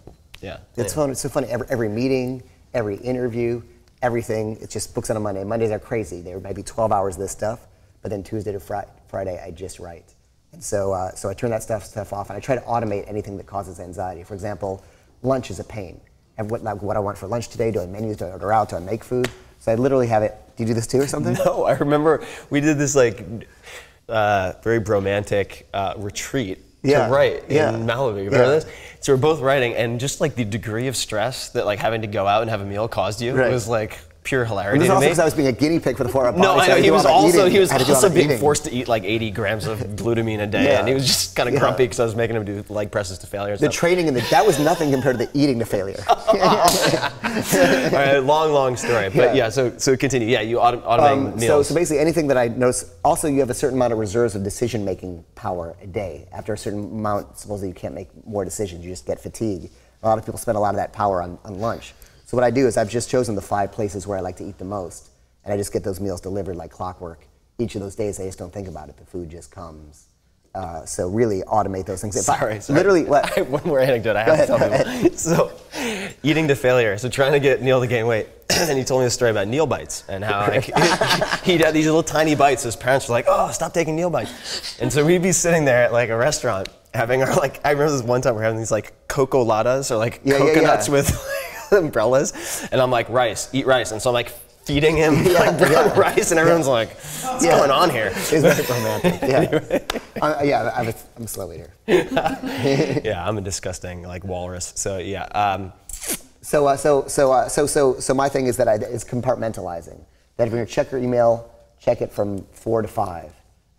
[SPEAKER 1] Yeah.
[SPEAKER 2] It's
[SPEAKER 1] yeah.
[SPEAKER 2] fun. It's so funny. Every, every meeting, every interview, everything. It's just books on a Monday. Mondays are crazy. There might be 12 hours of this stuff, but then Tuesday to Fri- Friday, I just write. And so, uh, so I turn that stuff stuff off, and I try to automate anything that causes anxiety. For example, lunch is a pain. And what like what I want for lunch today? Do I menus? Do I order out? Do I make food? So I literally have it. Do you do this too or something?
[SPEAKER 1] No, I remember we did this like uh, very bromantic uh, retreat
[SPEAKER 2] Yeah,
[SPEAKER 1] to write
[SPEAKER 2] yeah,
[SPEAKER 1] in Malibu. You remember
[SPEAKER 2] yeah.
[SPEAKER 1] this? So we're both writing, and just like the degree of stress that like having to go out and have a meal caused you
[SPEAKER 2] Right.
[SPEAKER 1] was like pure
[SPEAKER 2] And
[SPEAKER 1] hilarity
[SPEAKER 2] this is also because I was being a guinea pig for the four-hour
[SPEAKER 1] no, I
[SPEAKER 2] so
[SPEAKER 1] know
[SPEAKER 2] had
[SPEAKER 1] he was also
[SPEAKER 2] eating.
[SPEAKER 1] he was also being
[SPEAKER 2] eating.
[SPEAKER 1] forced to eat like 80 grams of glutamine a day,
[SPEAKER 2] Yeah.
[SPEAKER 1] and he was just kind of
[SPEAKER 2] Yeah.
[SPEAKER 1] grumpy because I was making him do leg presses to failure.
[SPEAKER 2] The training and the, that was nothing compared to the eating to failure.
[SPEAKER 1] All right, long, long story, but
[SPEAKER 2] Yeah.
[SPEAKER 1] yeah. So so continue. Yeah, you autom- automating
[SPEAKER 2] Um, so,
[SPEAKER 1] meals.
[SPEAKER 2] so basically, anything that I notice. Also, you have a certain amount of reserves of decision-making power a day. After a certain amount, supposedly you can't make more decisions. You just get fatigued. A lot of people spend a lot of that power on, on lunch. So what I do is I've just chosen the five places where I like to eat the most, and I just get those meals delivered like clockwork. Each of those days, I just don't think about it. The food just comes. Uh, so really automate those things. If I-
[SPEAKER 1] Sorry, sorry.
[SPEAKER 2] Literally, what?
[SPEAKER 1] One more anecdote I have to tell people. So, eating to failure. So, trying to get Neil to gain weight. and he told me a story about Neil bites and how like, he'd have these little tiny bites. His parents were like, "Oh, stop taking Neil bites." And so we'd be sitting there at like a restaurant having our like. I remember this one time we we're having these like cocoa ladas or like
[SPEAKER 2] Yeah, yeah,
[SPEAKER 1] coconuts
[SPEAKER 2] yeah.
[SPEAKER 1] with umbrellas, and I'm like, "Rice, eat rice," and so I'm like feeding him
[SPEAKER 2] Yeah,
[SPEAKER 1] like brown
[SPEAKER 2] yeah.
[SPEAKER 1] rice, and everyone's like, "What's
[SPEAKER 2] Yeah.
[SPEAKER 1] going on here?"
[SPEAKER 2] It's very romantic. Yeah. Uh, yeah, I'm a, I'm a slow eater.
[SPEAKER 1] yeah, I'm a disgusting like walrus. So yeah. Um,
[SPEAKER 2] So, uh, so, so, uh, so, so, so my thing is that I, is compartmentalizing. That if you're gonna check your email, check it from four to five.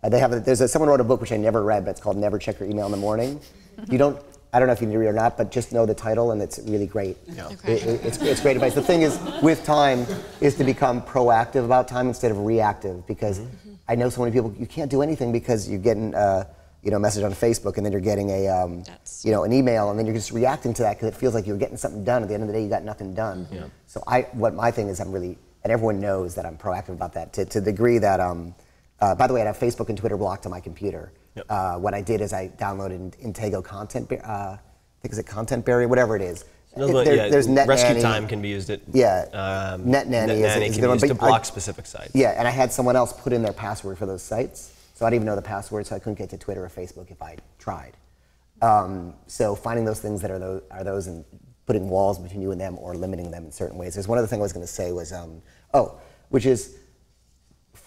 [SPEAKER 2] Uh, they have a, there's a, someone wrote a book which I never read, but it's called Never Check Your Email in the Morning. You don't. I don't know if you need to read it or not, but just know the title, and it's really great.
[SPEAKER 5] Okay.
[SPEAKER 2] It- it- it's, it's great advice. The thing is, with time, is to become proactive about time instead of reactive. Because I know so many people, you can't do anything because you're getting, uh, you know, a message on Facebook, and then you're getting a, um, you know, an email, and then you're just reacting to that because it feels like you're getting something done. At the end of the day, you got nothing done. Yeah. So I, what my thing is, I'm really, and everyone knows that I'm proactive about that to, to the degree that, um, uh, by the way, I have Facebook and Twitter blocked on my computer.
[SPEAKER 1] Yep.
[SPEAKER 2] Uh, what I did is I downloaded Intego Content, uh, I think is it Content barrier, whatever it is.
[SPEAKER 1] No,
[SPEAKER 2] It- there-
[SPEAKER 1] yeah,
[SPEAKER 2] there's Net
[SPEAKER 1] rescue
[SPEAKER 2] Nanny.
[SPEAKER 1] time can be used at
[SPEAKER 2] Yeah,
[SPEAKER 1] um,
[SPEAKER 2] Net Nanny is-
[SPEAKER 1] Nanny
[SPEAKER 2] is
[SPEAKER 1] can
[SPEAKER 2] the
[SPEAKER 1] be
[SPEAKER 2] one,
[SPEAKER 1] used to
[SPEAKER 2] but I-
[SPEAKER 1] block specific sites.
[SPEAKER 2] Yeah, and I had someone else put in their password for those sites, so I didn't even know the password, so I couldn't get to Twitter or Facebook if I tried. Um, so finding those things that are those, are those and putting walls between you and them or limiting them in certain ways. There's one other thing I was going to say was, um, oh, which is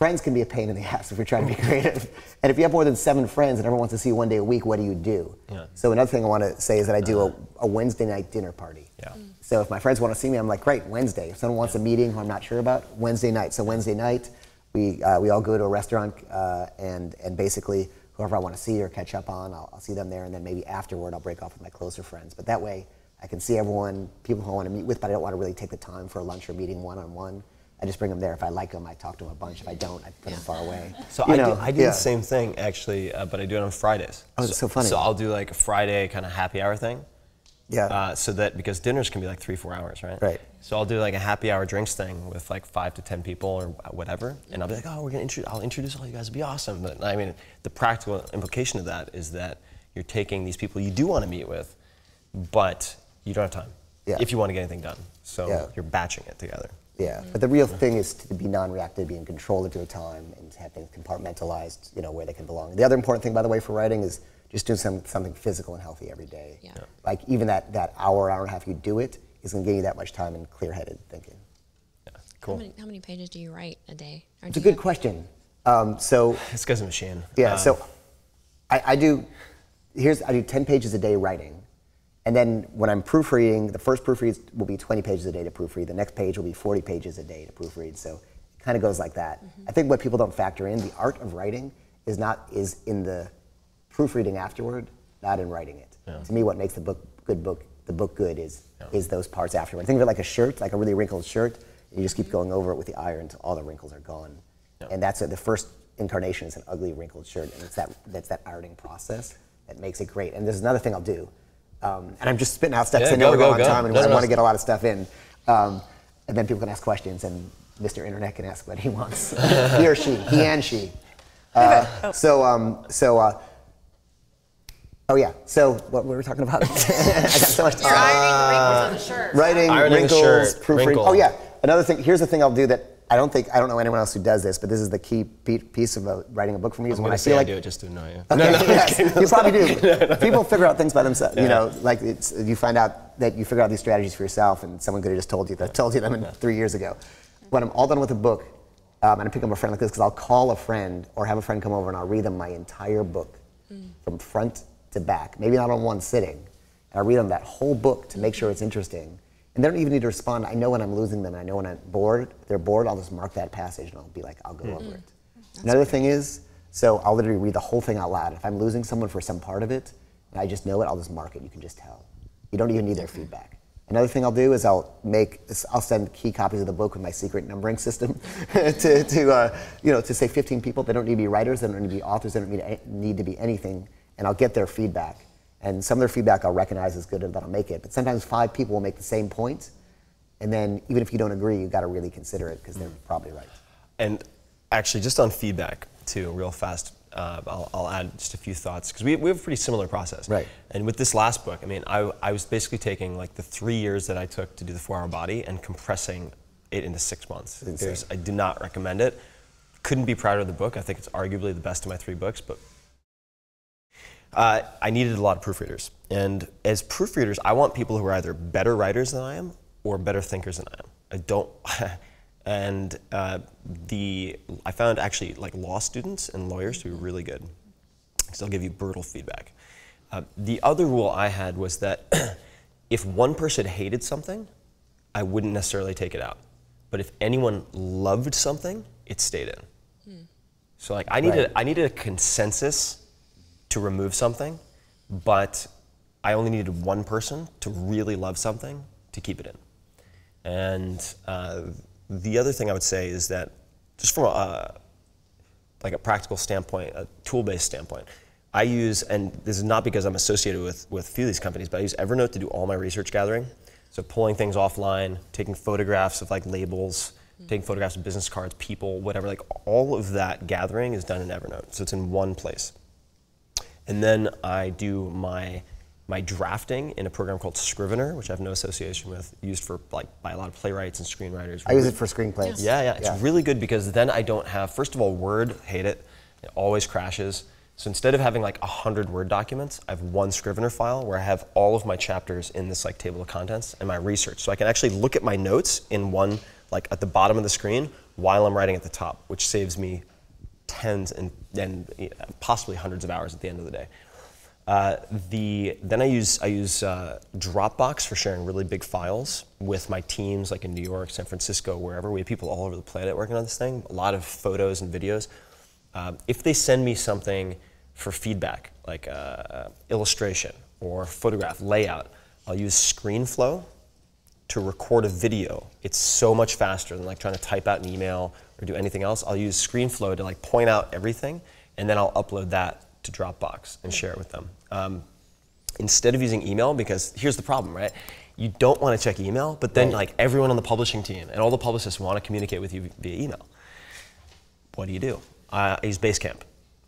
[SPEAKER 2] friends can be a pain in the ass if you're trying to be creative. and if you have more than seven friends and everyone wants to see you one day a week, what do you do?
[SPEAKER 1] Yeah.
[SPEAKER 2] So another thing I want to say is that I do a, a Wednesday night dinner party.
[SPEAKER 1] Yeah.
[SPEAKER 2] So if my friends want to see me, I'm like, great, Wednesday. If someone wants a meeting who I'm not sure about, Wednesday night. So Wednesday night, we, uh, we all go to a restaurant uh, and, and basically whoever I want to see or catch up on, I'll, I'll see them there. And then maybe afterward, I'll break off with my closer friends. But that way, I can see everyone, people who I want to meet with, but I don't want to really take the time for a lunch or meeting one on one. I just bring them there. If I like them, I talk to them a bunch. If I don't, I put them far away.
[SPEAKER 1] So
[SPEAKER 2] You
[SPEAKER 1] I,
[SPEAKER 2] know,
[SPEAKER 1] do, I do
[SPEAKER 2] yeah.
[SPEAKER 1] the same thing actually, uh, but I do it on Fridays.
[SPEAKER 2] Oh, that's so funny.
[SPEAKER 1] So I'll do like a Friday kind of happy hour thing.
[SPEAKER 2] Yeah.
[SPEAKER 1] Uh, so that because dinners can be like three, four hours, right?
[SPEAKER 2] Right.
[SPEAKER 1] So I'll do like a happy hour drinks thing with like five to ten people or whatever, and I'll be like, oh, we're gonna intro- I'll introduce all you guys. It'll be awesome. But I mean, the practical implication of that is that you're taking these people you do want to meet with, but you don't have time.
[SPEAKER 2] Yeah.
[SPEAKER 1] If you want to get anything done, so
[SPEAKER 2] Yeah.
[SPEAKER 1] you're batching it together.
[SPEAKER 2] Yeah, but the real thing is to be non-reactive, be in control of your time, and to have things compartmentalized, you know, where they can belong. The other important thing, by the way, for writing is just doing some, something physical and healthy every day.
[SPEAKER 5] Yeah. Yeah.
[SPEAKER 2] Like even that, that hour, hour and a half you do it is going to give you that much time and clear-headed thinking.
[SPEAKER 1] Yeah.
[SPEAKER 5] How
[SPEAKER 1] Cool.
[SPEAKER 5] many, how many pages do you write a day? Or
[SPEAKER 2] It's a good question. Um, so
[SPEAKER 1] This guy's a machine.
[SPEAKER 2] yeah,
[SPEAKER 1] Um,
[SPEAKER 2] so I, I do. Here's I do 10 pages a day writing, and then when I'm proofreading, the first proofread will be 20 pages a day to proofread. The next page will be 40 pages a day to proofread. So it kind of goes like that. Mm-hmm. I think what people don't factor in the art of writing is not is in the proofreading afterward, not in writing it. To me, what makes the book good book the book good is is those parts afterward. Think of it like a shirt, like a really wrinkled shirt. And you just keep mm-hmm. going over it with the iron until all the wrinkles are gone. And that's it. The first incarnation is an ugly wrinkled shirt, and it's that that's that ironing process that makes it great. And there's another thing I'll do, um, and I'm just spitting out steps.
[SPEAKER 1] Yeah,
[SPEAKER 2] I know
[SPEAKER 1] go,
[SPEAKER 2] we're going
[SPEAKER 1] go.
[SPEAKER 2] on time, and
[SPEAKER 1] No,
[SPEAKER 2] I
[SPEAKER 1] no,
[SPEAKER 2] want
[SPEAKER 1] no.
[SPEAKER 2] to get a lot of stuff in. Um, and then people can ask questions, and Mr. Internet can ask what he wants. he or she, he and she. Uh, So, um, so. Uh, Oh yeah. So what were we talking about? I got so much.
[SPEAKER 5] You're ironing the wrinkles on the shirt.
[SPEAKER 2] Writing,
[SPEAKER 1] Ironing
[SPEAKER 2] wrinkles,
[SPEAKER 1] shirt,
[SPEAKER 2] proofreading.
[SPEAKER 1] wrinkle.
[SPEAKER 2] Oh yeah. Another thing. Here's the thing I'll do that I don't think I don't know anyone else who does this, but this is the key piece of uh, writing a book for me is
[SPEAKER 1] I'm
[SPEAKER 2] when I
[SPEAKER 1] say
[SPEAKER 2] feel
[SPEAKER 1] I do it just to annoy you.
[SPEAKER 2] Okay, yes, you probably do. People figure out things by themselves. You know, like it's, you find out that you figure out these strategies for yourself, and someone could have just told you that told you them in three years ago. When I'm all done with a book, um, and I pick up a friend like this because I'll call a friend or have a friend come over and I'll read them my entire book from front to back. Maybe not on one sitting. And I read them that whole book to make sure it's interesting. And they don't even need to respond. I know when I'm losing them, and I know when I'm bored. If they're bored, I'll just mark that passage and I'll be like, I'll go over it. Another thing is, so I'll literally read the whole thing out loud. If I'm losing someone for some part of it, and I just know it, I'll just mark it. You can just tell. You don't even need their feedback. Another thing I'll do is I'll make, I'll send key copies of the book with my secret numbering system to, to uh, you know, to say 15 people. They don't need to be writers. They don't need to be authors. They don't need to, need to be anything. And I'll get their feedback. And some of their feedback I'll recognize as good and that I'll make it. But sometimes five people will make the same point. And then even if you don't agree, you've got to really consider it because they're probably right.
[SPEAKER 1] And actually, just on feedback too, real fast, uh, I'll, I'll add just a few thoughts because we, we have a pretty similar process.
[SPEAKER 2] Right.
[SPEAKER 1] And with this last book, I mean, I, I was basically taking like the three years that I took to do the four-hour body and compressing it into six months. I do not recommend it. Couldn't be prouder of the book. I think it's arguably the best of my three books, but uh, I needed a lot of proofreaders. And as proofreaders, I want people who are either better writers than I am or better thinkers than I am. I don't. and uh, the I found actually like law students and lawyers to be really good because they'll give you brutal feedback. Uh, the other rule I had was that if one person hated something, I wouldn't necessarily take it out. But if anyone loved something, it stayed in. So like I needed
[SPEAKER 2] Right.
[SPEAKER 1] I needed a consensus to remove something, but I only needed one person to really love something to keep it in. And uh, the other thing I would say is that just from a, like a practical standpoint, a tool-based standpoint, I use, and this is not because I'm associated with, with a few of these companies, but I use Evernote to do all my research gathering. So pulling things offline, taking photographs of like labels, taking photographs of business cards, people, whatever, like all of that gathering is done in Evernote. So it's in one place. And then I do my my drafting in a program called Scrivener, which I have no association with, used for like by a lot of playwrights and screenwriters.
[SPEAKER 2] I use it for screenplays.
[SPEAKER 1] Yeah, yeah, it's
[SPEAKER 2] Yeah.
[SPEAKER 1] really good because then I don't have. First of all, Word, hate it. It always crashes. So instead of having like hundred Word documents, I have one Scrivener file where I have all of my chapters in this like table of contents and my research. So I can actually look at my notes in one like at the bottom of the screen while I'm writing at the top, which saves me tens and, and uh, possibly hundreds of hours at the end of the day. Uh, the then I use I use uh, Dropbox for sharing really big files with my teams, like in New York, San Francisco, wherever. We have people all over the planet working on this thing. A lot of photos and videos. Um, if they send me something for feedback, like uh, illustration or photograph layout, I'll use ScreenFlow to record a video. It's so much faster than like trying to type out an email or do anything else. I'll use ScreenFlow to like point out everything, and then I'll upload that to Dropbox and share it with them. Um, instead of using email, because here's the problem, right? You don't want to check email, but then
[SPEAKER 2] Right.
[SPEAKER 1] like everyone on the publishing team and all the publicists want to communicate with you via email. What do you do? I use Basecamp.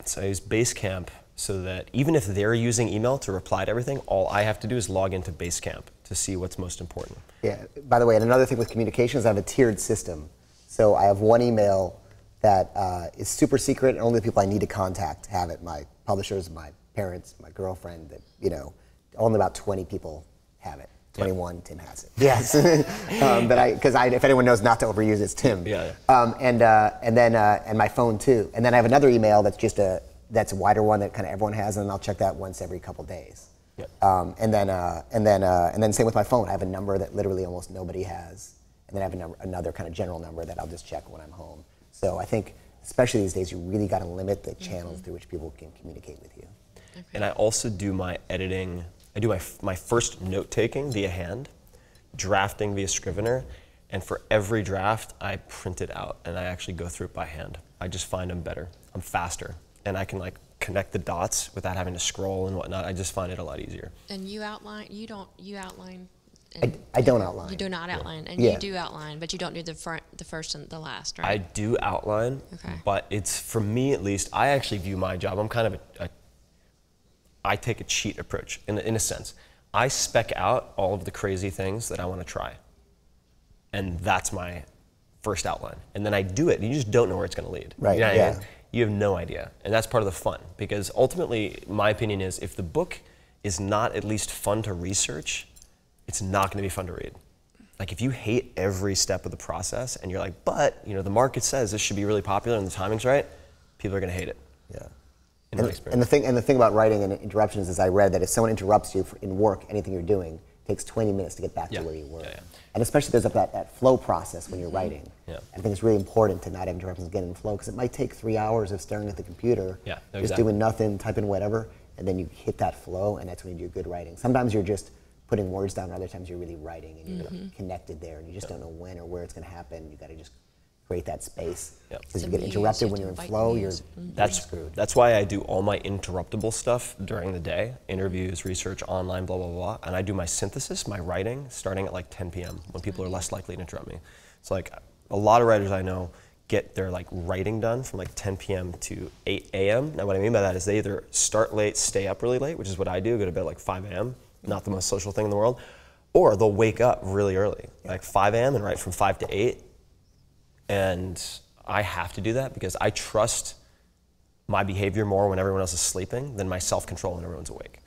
[SPEAKER 1] So I use Basecamp so that even if they're using email to reply to everything, all I have to do is log into Basecamp to see what's most important.
[SPEAKER 2] Yeah. By the way, and another thing with communications, I have a tiered system. So I have one email that uh, is super secret, and only the people I need to contact have it. My publishers, my parents, my girlfriend. That you know, only about 20 people have it. 21, Tim has it. Yes. um, but I, because I, if anyone knows not to overuse, it's Tim.
[SPEAKER 1] Yeah,
[SPEAKER 2] Um, and uh, and then uh, and my phone too. And then I have another email that's just a that's a wider one that kind of everyone has, and I'll check that once every couple days.
[SPEAKER 1] Yep.
[SPEAKER 2] Um, and then uh, and then uh, and then same with my phone. I have a number that literally almost nobody has, and then I have a number, another kind of general number that I'll just check when I'm home. So I think, especially these days, you really got to limit the mm-hmm. channels through which people can communicate with you.
[SPEAKER 1] And I also do my editing. I do my my first note taking via hand, drafting via Scrivener, and for every draft I print it out and I actually go through it by hand. I just find I'm better. I'm faster, and I can like connect the dots without having to scroll and whatnot. I just find it a lot easier.
[SPEAKER 5] And you outline, you don't, you outline.
[SPEAKER 2] I,
[SPEAKER 5] and
[SPEAKER 2] I don't outline.
[SPEAKER 5] You do not outline, and
[SPEAKER 2] Yeah.
[SPEAKER 5] you do outline, but you don't do the front, the first and the last, right?
[SPEAKER 1] I do outline,
[SPEAKER 5] Okay.
[SPEAKER 1] but it's for me at least. I actually view my job. I'm kind of a, a I take a cheat approach in, a- in a sense. I spec out all of the crazy things that I want to try, and that's my first outline. And then I do it. And you just don't know where it's going to lead.
[SPEAKER 2] Right,
[SPEAKER 1] You, know what I
[SPEAKER 2] yeah.
[SPEAKER 1] mean? you have no idea, and that's part of the fun. Because ultimately, my opinion is, if the book is not at least fun to research, it's not going to be fun to read. Like if you hate every step of the process and you're like, but you know the market says this should be really popular and the timing's right, people are going to hate it.
[SPEAKER 2] Yeah. And, and the thing and the thing about writing and interruptions is I read that if someone interrupts you for, in work, anything you're doing, it takes 20 minutes to get back
[SPEAKER 1] Yeah.
[SPEAKER 2] to where you were.
[SPEAKER 1] Yeah, yeah.
[SPEAKER 2] And especially there's that, that flow process when you're mm-hmm. writing.
[SPEAKER 1] Yeah.
[SPEAKER 2] I think it's really important to not have interruptions get in flow because it might take three hours of staring at the computer,
[SPEAKER 1] Yeah, no,
[SPEAKER 2] just
[SPEAKER 1] exactly.
[SPEAKER 2] doing nothing, typing whatever, and then you hit that flow, and that's when you do good writing. Sometimes you're just putting words down, other times you're really writing and you're like, connected there, and you just don't know when or where it's going to happen. You got to just create that space. Because
[SPEAKER 5] The
[SPEAKER 2] you get interrupted
[SPEAKER 5] you
[SPEAKER 2] when you're in flow, you're,
[SPEAKER 5] muse.
[SPEAKER 2] you're
[SPEAKER 1] That's
[SPEAKER 2] screwed.
[SPEAKER 1] That's why I do all my interruptible stuff during the day, interviews, research, online, blah blah blah, and I do my synthesis, my writing, starting at like 10 p.m. when people are less likely to interrupt me. It's like a lot of writers I know get their like writing done from like 10 p.m. to 8 a.m. Now what I mean by that is they either start late, stay up really late, which is what I do, go to bed like 5 a.m. Not the most social thing in the world, or they'll wake up really early, like 5 a.m. and write from 5 to 8, and I have to do that because I trust my behavior more when everyone else is sleeping than my self-control when everyone's awake.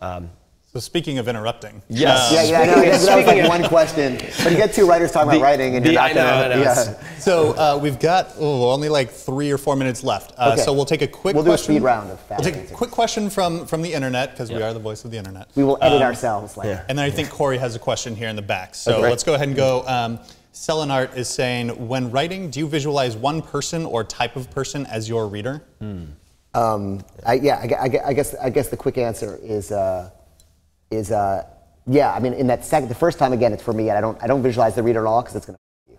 [SPEAKER 1] Um,
[SPEAKER 4] So speaking of interrupting,
[SPEAKER 1] Yes.
[SPEAKER 4] uh,
[SPEAKER 2] Yeah, yeah, I know.
[SPEAKER 1] Speaking-
[SPEAKER 2] That was like one question. But you get two writers talking about writing, and you're
[SPEAKER 1] the-
[SPEAKER 2] not
[SPEAKER 1] I know,
[SPEAKER 2] gonna,
[SPEAKER 1] know.
[SPEAKER 2] Yeah.
[SPEAKER 4] So uh, we've got oh, only like three or four minutes left. Uh,
[SPEAKER 2] Okay.
[SPEAKER 4] So we'll take a quick
[SPEAKER 2] We'll do a
[SPEAKER 4] question.
[SPEAKER 2] speed round of fast
[SPEAKER 4] We'll take a quick question from, from the internet because we are the voice of the internet.
[SPEAKER 2] We will edit
[SPEAKER 4] Um,
[SPEAKER 2] ourselves later.
[SPEAKER 1] yeah.
[SPEAKER 4] And then I think Corey has a question here in the back. So
[SPEAKER 2] Okay.
[SPEAKER 4] let's go ahead and go. Um, Selenart is saying, when writing, do you visualize one person or type of person as your reader?
[SPEAKER 2] Um, I, yeah, I, I I guess I guess the quick answer is uh, is uh, yeah. I mean, in that second, the first time again, it's for me, and I don't I don't visualize the reader at all because it's going to you.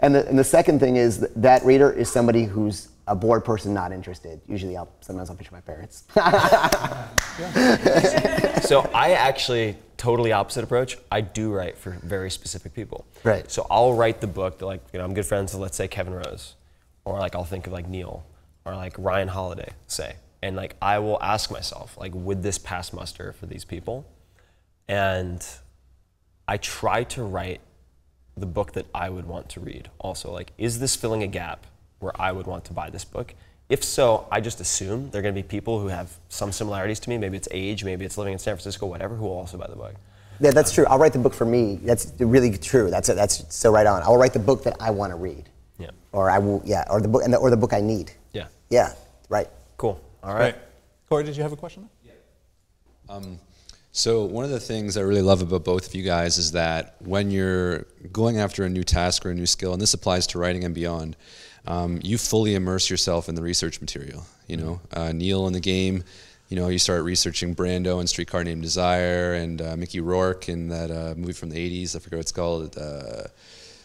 [SPEAKER 2] And the and the second thing is that, that reader is somebody who's a bored person, not interested. Usually, I'll sometimes I'll picture my parents.
[SPEAKER 1] So I actually totally opposite approach. I do write for very specific people.
[SPEAKER 2] Right.
[SPEAKER 1] So I'll write the book that like you know I'm good friends with let's say Kevin Rose, or like I'll think of like Neil, or like Ryan Holiday, say, and like I will ask myself like would this pass muster for these people, and I try to write the book that I would want to read. Also, like, is this filling a gap where I would want to buy this book? If so, I just assume there are going to be people who have some similarities to me. Maybe it's age, maybe it's living in San Francisco, whatever, who will also buy the book.
[SPEAKER 2] yeah, that's true. I'll write the book for me. That's really true. That's that's so right on. I'll write the book that I want to read.
[SPEAKER 1] Yeah.
[SPEAKER 2] Or I will. Yeah. Or the book and the, or the book I need.
[SPEAKER 1] Yeah.
[SPEAKER 2] Yeah. Right.
[SPEAKER 1] Cool. All right.
[SPEAKER 4] Right. Corey, did you have a question?
[SPEAKER 6] Um, So one of the things I really love about both of you guys is that when you're going after a new task or a new skill, and this applies to writing and beyond, um, you fully immerse yourself in the research material. You know, uh, Neil in the game, you know, you start researching Brando and Streetcar Named Desire and uh, Mickey Rourke in that uh, movie from the '80s. I forget what it's called. Uh,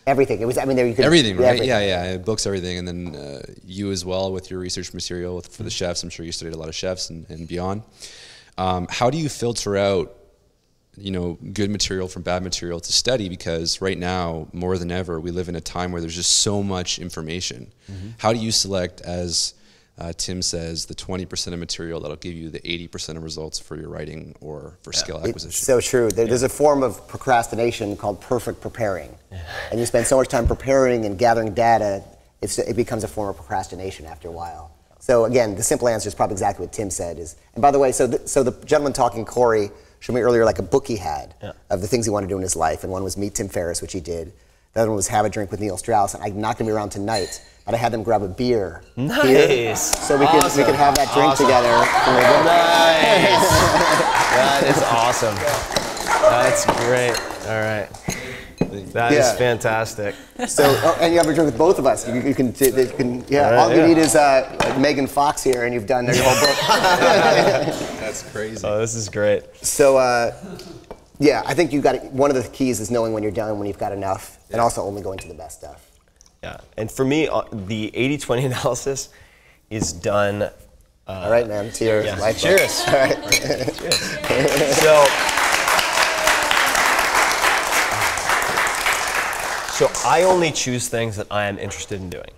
[SPEAKER 2] Everything. It was. I mean, there you could.
[SPEAKER 6] everything, right?
[SPEAKER 2] everything.
[SPEAKER 6] Yeah, yeah. Books everything, and then uh, you as well with your research material with, for the chefs. I'm sure you studied a lot of chefs and, and beyond. Um, how do you filter out, you know, good material from bad material to study? Because right now, more than ever, we live in a time where there's just so much information. How do you select, as uh, Tim says, the 20% of material that'll give you the 80% of results for your writing or for skill acquisition?
[SPEAKER 2] It's so true. There, There's a form of procrastination called perfect preparing, and you spend so much time preparing and gathering data, it's, it becomes a form of procrastination after a while. So again, the simple answer is probably exactly what Tim said. Is and by the way, so the, so the gentleman talking, Corey, showed me earlier like a book he had
[SPEAKER 1] Yeah.
[SPEAKER 2] of the things he wanted to do in his life, and one was meet Tim Ferriss, which he did. The other one was have a drink with Neil Strauss, and I'm not going to be around tonight, but I had them grab a beer. here,
[SPEAKER 1] Nice.
[SPEAKER 2] so we could we could have that drink together.
[SPEAKER 1] Nice. that is awesome. That's great. All right. That is
[SPEAKER 2] Yeah.
[SPEAKER 1] fantastic.
[SPEAKER 2] So, oh, and you have a drink with both of us. You, you can, you can, yeah.
[SPEAKER 1] Right,
[SPEAKER 2] all you
[SPEAKER 1] yeah.
[SPEAKER 2] need is uh, Megan Fox here, and you've done your whole book.
[SPEAKER 6] That's crazy.
[SPEAKER 1] Oh, this is great.
[SPEAKER 2] so, uh, yeah, I think you got one of the keys is knowing when you're done, when you've got enough, and also only going to the best stuff.
[SPEAKER 1] Yeah. And for me, uh, the 80 20 analysis is done. Uh,
[SPEAKER 2] All right, man. Cheers.
[SPEAKER 1] yeah. Cheers.
[SPEAKER 2] All right.
[SPEAKER 1] So, so I only choose things that I am interested in doing.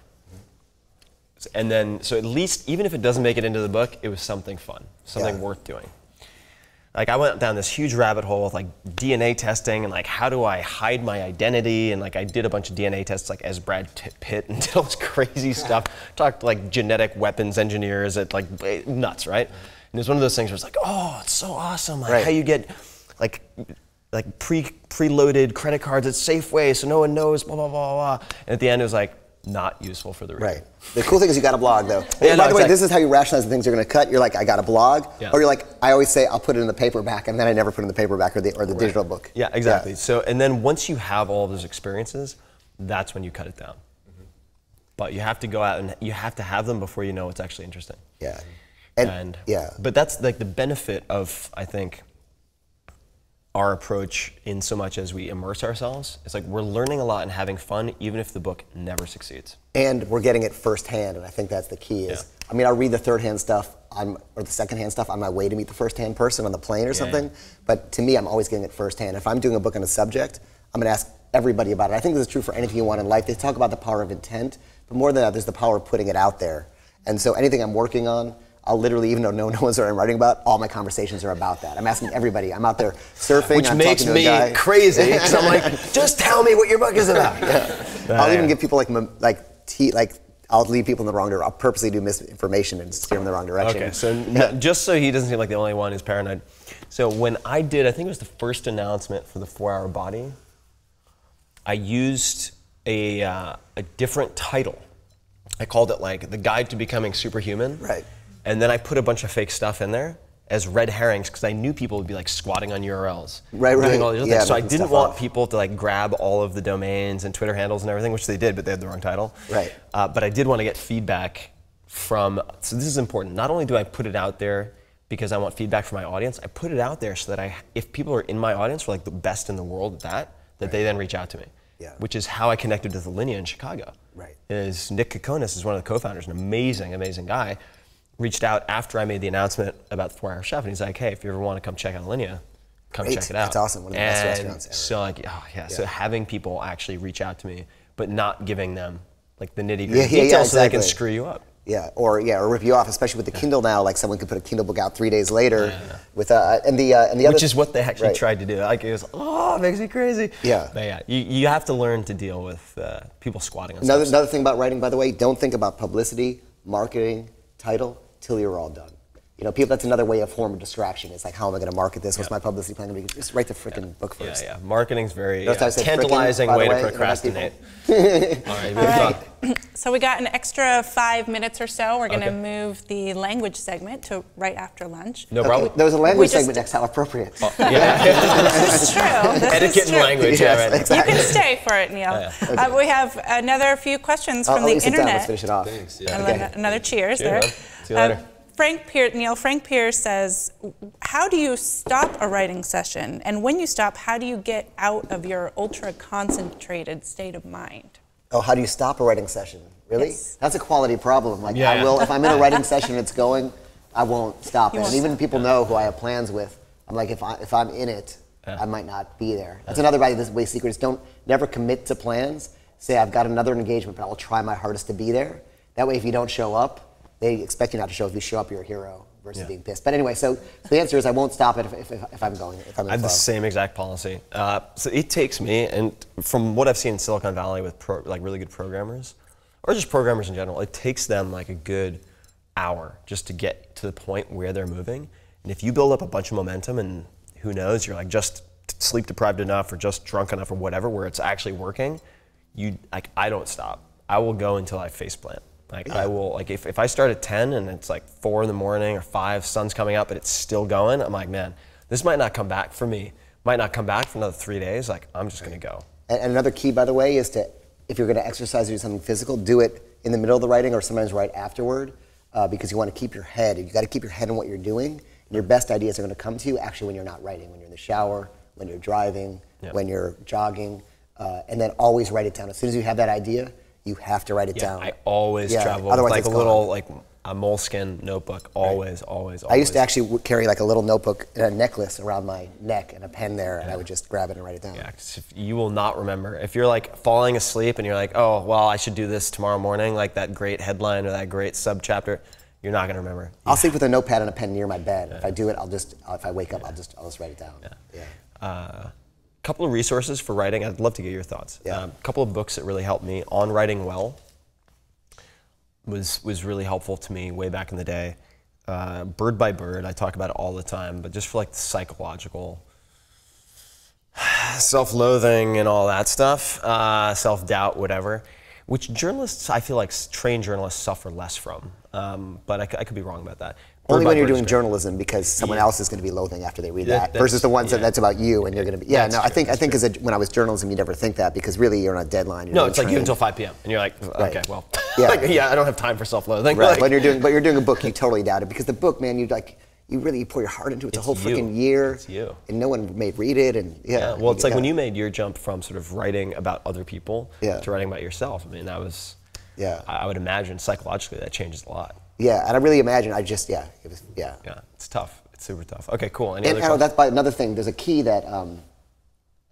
[SPEAKER 1] And then, so at least, even if it doesn't make it into the book, it was something fun, something
[SPEAKER 2] Yeah.
[SPEAKER 1] worth doing. Like I went down this huge rabbit hole with like DNA testing and like how do I hide my identity and like I did a bunch of DNA tests like as Brad T- Pitt and did all this crazy stuff. Talked to like genetic weapons engineers at like eh, nuts, right? And it was one of those things where it's like, oh, it's so awesome, like
[SPEAKER 2] Right.
[SPEAKER 1] how you get like like pre preloaded credit cards at Safeway so no one knows, blah blah blah blah. And at the end it was like not useful for the reader.
[SPEAKER 2] Right. The cool thing is you got a blog, though.
[SPEAKER 1] Yeah,
[SPEAKER 2] By
[SPEAKER 1] no,
[SPEAKER 2] the way, this is how you rationalize the things you're going to cut. You're like, I got a blog,
[SPEAKER 1] Yeah.
[SPEAKER 2] or you're like, I always say I'll put it in the paperback, and then I never put it in the paperback or the or the digital book.
[SPEAKER 1] Yeah, exactly. So, and then once you have all those experiences, that's when you cut it down. Mm-hmm. But you have to go out and you have to have them before you know what's actually interesting.
[SPEAKER 2] Yeah. And,
[SPEAKER 1] And
[SPEAKER 2] yeah.
[SPEAKER 1] but that's like the benefit of I think our approach in so much as we immerse ourselves. It's like we're learning a lot and having fun, even if the book never succeeds.
[SPEAKER 2] and we're getting it firsthand, and I think that's the key. Is
[SPEAKER 1] Yeah.
[SPEAKER 2] I mean, I'll read the third-hand stuff on, or the second-hand stuff on my way to meet the first-hand person on the plane or something. But to me, I'm always getting it firsthand. If I'm doing a book on a subject, I'm going to ask everybody about it. I think this is true for anything you want in life. They talk about the power of intent, but more than that, there's the power of putting it out there. And so anything I'm working on. I'll literally, even though no one knows what I'm writing about, all my conversations are about that. I'm asking everybody. I'm out there surfing.
[SPEAKER 1] Which
[SPEAKER 2] I'm
[SPEAKER 1] makes
[SPEAKER 2] talking to a
[SPEAKER 1] me crazy because I'm like, just tell me what your book is about.
[SPEAKER 2] I'll
[SPEAKER 1] yeah.
[SPEAKER 2] even give people like like te- like I'll lead people in the wrong direction. I'll purposely do misinformation and steer them in the wrong direction.
[SPEAKER 1] Okay, so n- just so he doesn't seem like the only one who's paranoid. So when I did, I think it was the first announcement for the four-hour body. I used a uh, a different title. I called it like the Guide to Becoming Superhuman.
[SPEAKER 2] Right.
[SPEAKER 1] And then I put a bunch of fake stuff in there, as red herrings because I knew people would be like squatting on URLs,
[SPEAKER 2] Right,
[SPEAKER 1] doing
[SPEAKER 2] right.
[SPEAKER 1] all these other
[SPEAKER 2] Yeah,
[SPEAKER 1] things. So I didn't want
[SPEAKER 2] up.
[SPEAKER 1] people to like grab all of the domains and Twitter handles and everything, which they did, but they had the wrong title.
[SPEAKER 2] Right.
[SPEAKER 1] Uh, but I did want to get feedback from. So this is important. Not only do I put it out there because I want feedback from my audience, I put it out there so that I, if people are in my audience, are like the best in the world at that, that they then reach out to me.
[SPEAKER 2] Yeah.
[SPEAKER 1] Which is how I connected with Alinea in Chicago.
[SPEAKER 2] Right.
[SPEAKER 1] Is Nick Kokonas is one of the co-founders, an amazing, amazing guy. Reached out after I made the announcement about the Four Hour Chef, and he's like, "Hey, if you ever want to come check out Alinea, come
[SPEAKER 2] Great.
[SPEAKER 1] check it out."
[SPEAKER 2] That's awesome. One of the best
[SPEAKER 1] And
[SPEAKER 2] restaurants ever.
[SPEAKER 1] So like, oh yeah. So having people actually reach out to me, but not giving them like the nitty gritty
[SPEAKER 2] yeah, yeah,
[SPEAKER 1] details, so they can screw you up.
[SPEAKER 2] Yeah, or yeah, or rip you off. Especially with the Kindle now, like someone could put a Kindle book out three days later. With uh, and the uh, and the other
[SPEAKER 1] Which is what they actually
[SPEAKER 2] right.
[SPEAKER 1] tried to do. Like it was, oh, it makes me crazy.
[SPEAKER 2] Yeah.
[SPEAKER 1] But yeah, you, you have to learn to deal with uh, people squatting on
[SPEAKER 2] Another
[SPEAKER 1] stuff.
[SPEAKER 2] another thing about writing, by the way, don't think about publicity, marketing, title till you're all done. You know, people. That's another way of form of distraction. It's like, how am I going to market this? What's my publicity plan going to be? Just write the freaking book first.
[SPEAKER 1] yeah. Marketing's very
[SPEAKER 2] Notice frickin',
[SPEAKER 1] tantalizing way
[SPEAKER 2] way,
[SPEAKER 1] to
[SPEAKER 2] you know, like people-
[SPEAKER 1] procrastinate. All right, moving on.
[SPEAKER 3] So we got an extra five minutes or so. We're going to
[SPEAKER 1] Okay.
[SPEAKER 3] move the language segment to right after lunch.
[SPEAKER 1] No problem.
[SPEAKER 2] There was a language
[SPEAKER 3] We just-
[SPEAKER 2] segment next. How appropriate.
[SPEAKER 1] yeah.
[SPEAKER 3] This is true. This
[SPEAKER 1] Etiquette
[SPEAKER 3] is
[SPEAKER 1] and language.
[SPEAKER 2] Yes,
[SPEAKER 1] yeah, right.
[SPEAKER 2] exactly.
[SPEAKER 3] You can stay for it, Neil. Uh, we have another few questions
[SPEAKER 2] I'll,
[SPEAKER 3] from
[SPEAKER 2] I'll
[SPEAKER 3] the
[SPEAKER 2] let you sit down.
[SPEAKER 3] internet.
[SPEAKER 2] Let's finish it off.
[SPEAKER 6] Thanks. Yeah.
[SPEAKER 2] Okay.
[SPEAKER 3] Another cheers
[SPEAKER 1] Cheers,
[SPEAKER 3] there.
[SPEAKER 1] man. See you later.
[SPEAKER 3] Frank Pierce, Neil, Frank Pierce says, how do you stop a writing session? And when you stop, how do you get out of your ultra concentrated state of mind?
[SPEAKER 2] Oh, how do you stop a writing session? Really?
[SPEAKER 3] Yes.
[SPEAKER 2] That's a quality problem. Like
[SPEAKER 1] Yeah.
[SPEAKER 2] I will, if I'm in a writing session and it's going, I won't stop
[SPEAKER 3] You
[SPEAKER 2] it.
[SPEAKER 3] won't
[SPEAKER 2] And even
[SPEAKER 3] stop.
[SPEAKER 2] people know who I have plans with. I'm like, if I if I'm in it,
[SPEAKER 1] Yeah.
[SPEAKER 2] I might not be there. That's another way. This way secret is don't never commit to plans. Say I've got another engagement, but I will try my hardest to be there. That way, if you don't show up, they expect you not to show. If you show up, you're a hero versus
[SPEAKER 1] Yeah.
[SPEAKER 2] being pissed. But anyway, so, the answer is I won't stop it if, if, if I'm going. If I'm
[SPEAKER 1] I have the same exact policy. Uh, so it takes me, and from what I've seen in Silicon Valley with pro, like really good programmers, or just programmers in general, it takes them like a good hour just to get to the point where they're moving. And if you build up a bunch of momentum, and who knows, you're like just sleep deprived enough, or just drunk enough, or whatever, where it's actually working, you like I don't stop. I will go until I face plant. Like I will like if, if I start at 10 and it's like four in the morning or five, sun's coming up, but it's still going, I'm like, man, this might not come back for me. Might not come back for another three days. Like I'm just gonna go.
[SPEAKER 2] And, and another key, by the way, is to if you're going to exercise or do something physical, do it in the middle of the writing or sometimes right afterward, uh, because you want to keep your head. You got to keep your head on what you're doing. And your best ideas are going to come to you actually when you're not writing, when you're in the shower, when you're driving,
[SPEAKER 1] Yeah.
[SPEAKER 2] when you're jogging, uh, and then always write it down. As soon as you have that idea, you have to write it
[SPEAKER 1] Yeah,
[SPEAKER 2] down.
[SPEAKER 1] I always
[SPEAKER 2] Yeah,
[SPEAKER 1] travel with like a little like a moleskin notebook. Always, always, always.
[SPEAKER 2] I used to actually carry like a little notebook and a necklace around my neck and a pen there, and I would just grab it and write it down.
[SPEAKER 1] Yeah, you will not remember. If you're like falling asleep and you're like, oh, well, I should do this tomorrow morning, like that great headline or that great subchapter, you're not gonna remember.
[SPEAKER 2] I'll sleep with a notepad and a pen near my bed. If I do it, I'll just if I wake up, I'll just I'll just write it down. Yeah.
[SPEAKER 1] A uh, couple of resources for writing. I'd love to get your thoughts.
[SPEAKER 2] Yeah.
[SPEAKER 1] Um, a couple of books that really helped me on writing well was was really helpful to me way back in the day. Uh, Bird by Bird, I talk about it all the time, but just for like the psychological self-loathing and all that stuff, uh, self-doubt, whatever, which journalists, I feel like trained journalists suffer less from. Um, but I could be wrong about that.
[SPEAKER 2] Only when you're doing journalism because someone
[SPEAKER 1] Yeah.
[SPEAKER 2] else is going to be loathing after they read
[SPEAKER 1] That-
[SPEAKER 2] that, versus the ones that that's about you and you're going to be. Yeah,
[SPEAKER 1] That's
[SPEAKER 2] no, I think I think as a, when I was journalism, you never think that because really you're on a deadline. You're
[SPEAKER 1] No, it's like you until 5 p.m. and you're like,
[SPEAKER 2] Right.
[SPEAKER 1] okay, well,
[SPEAKER 2] Yeah.
[SPEAKER 1] like, yeah, I don't have time for self-loathing.
[SPEAKER 2] Right.
[SPEAKER 1] Like-
[SPEAKER 2] when you're doing, but you're doing a book, you totally doubt it because the book, man, you like, you really pour your heart into it. It's, a whole freaking year.
[SPEAKER 1] It's you.
[SPEAKER 2] And no one may read it, and yeah.
[SPEAKER 1] Yeah, well, it's like when you made your jump from sort of writing about other people
[SPEAKER 2] Yeah.
[SPEAKER 1] to writing about yourself. I mean, that was,
[SPEAKER 2] Yeah.
[SPEAKER 1] I would imagine psychologically that changes a lot.
[SPEAKER 2] Yeah, and I really imagine. I just, yeah, it was, yeah.
[SPEAKER 1] Yeah, it's tough. It's super tough. Okay, cool. Any
[SPEAKER 2] And
[SPEAKER 1] other
[SPEAKER 2] oh, that's by another thing. There's a key that um,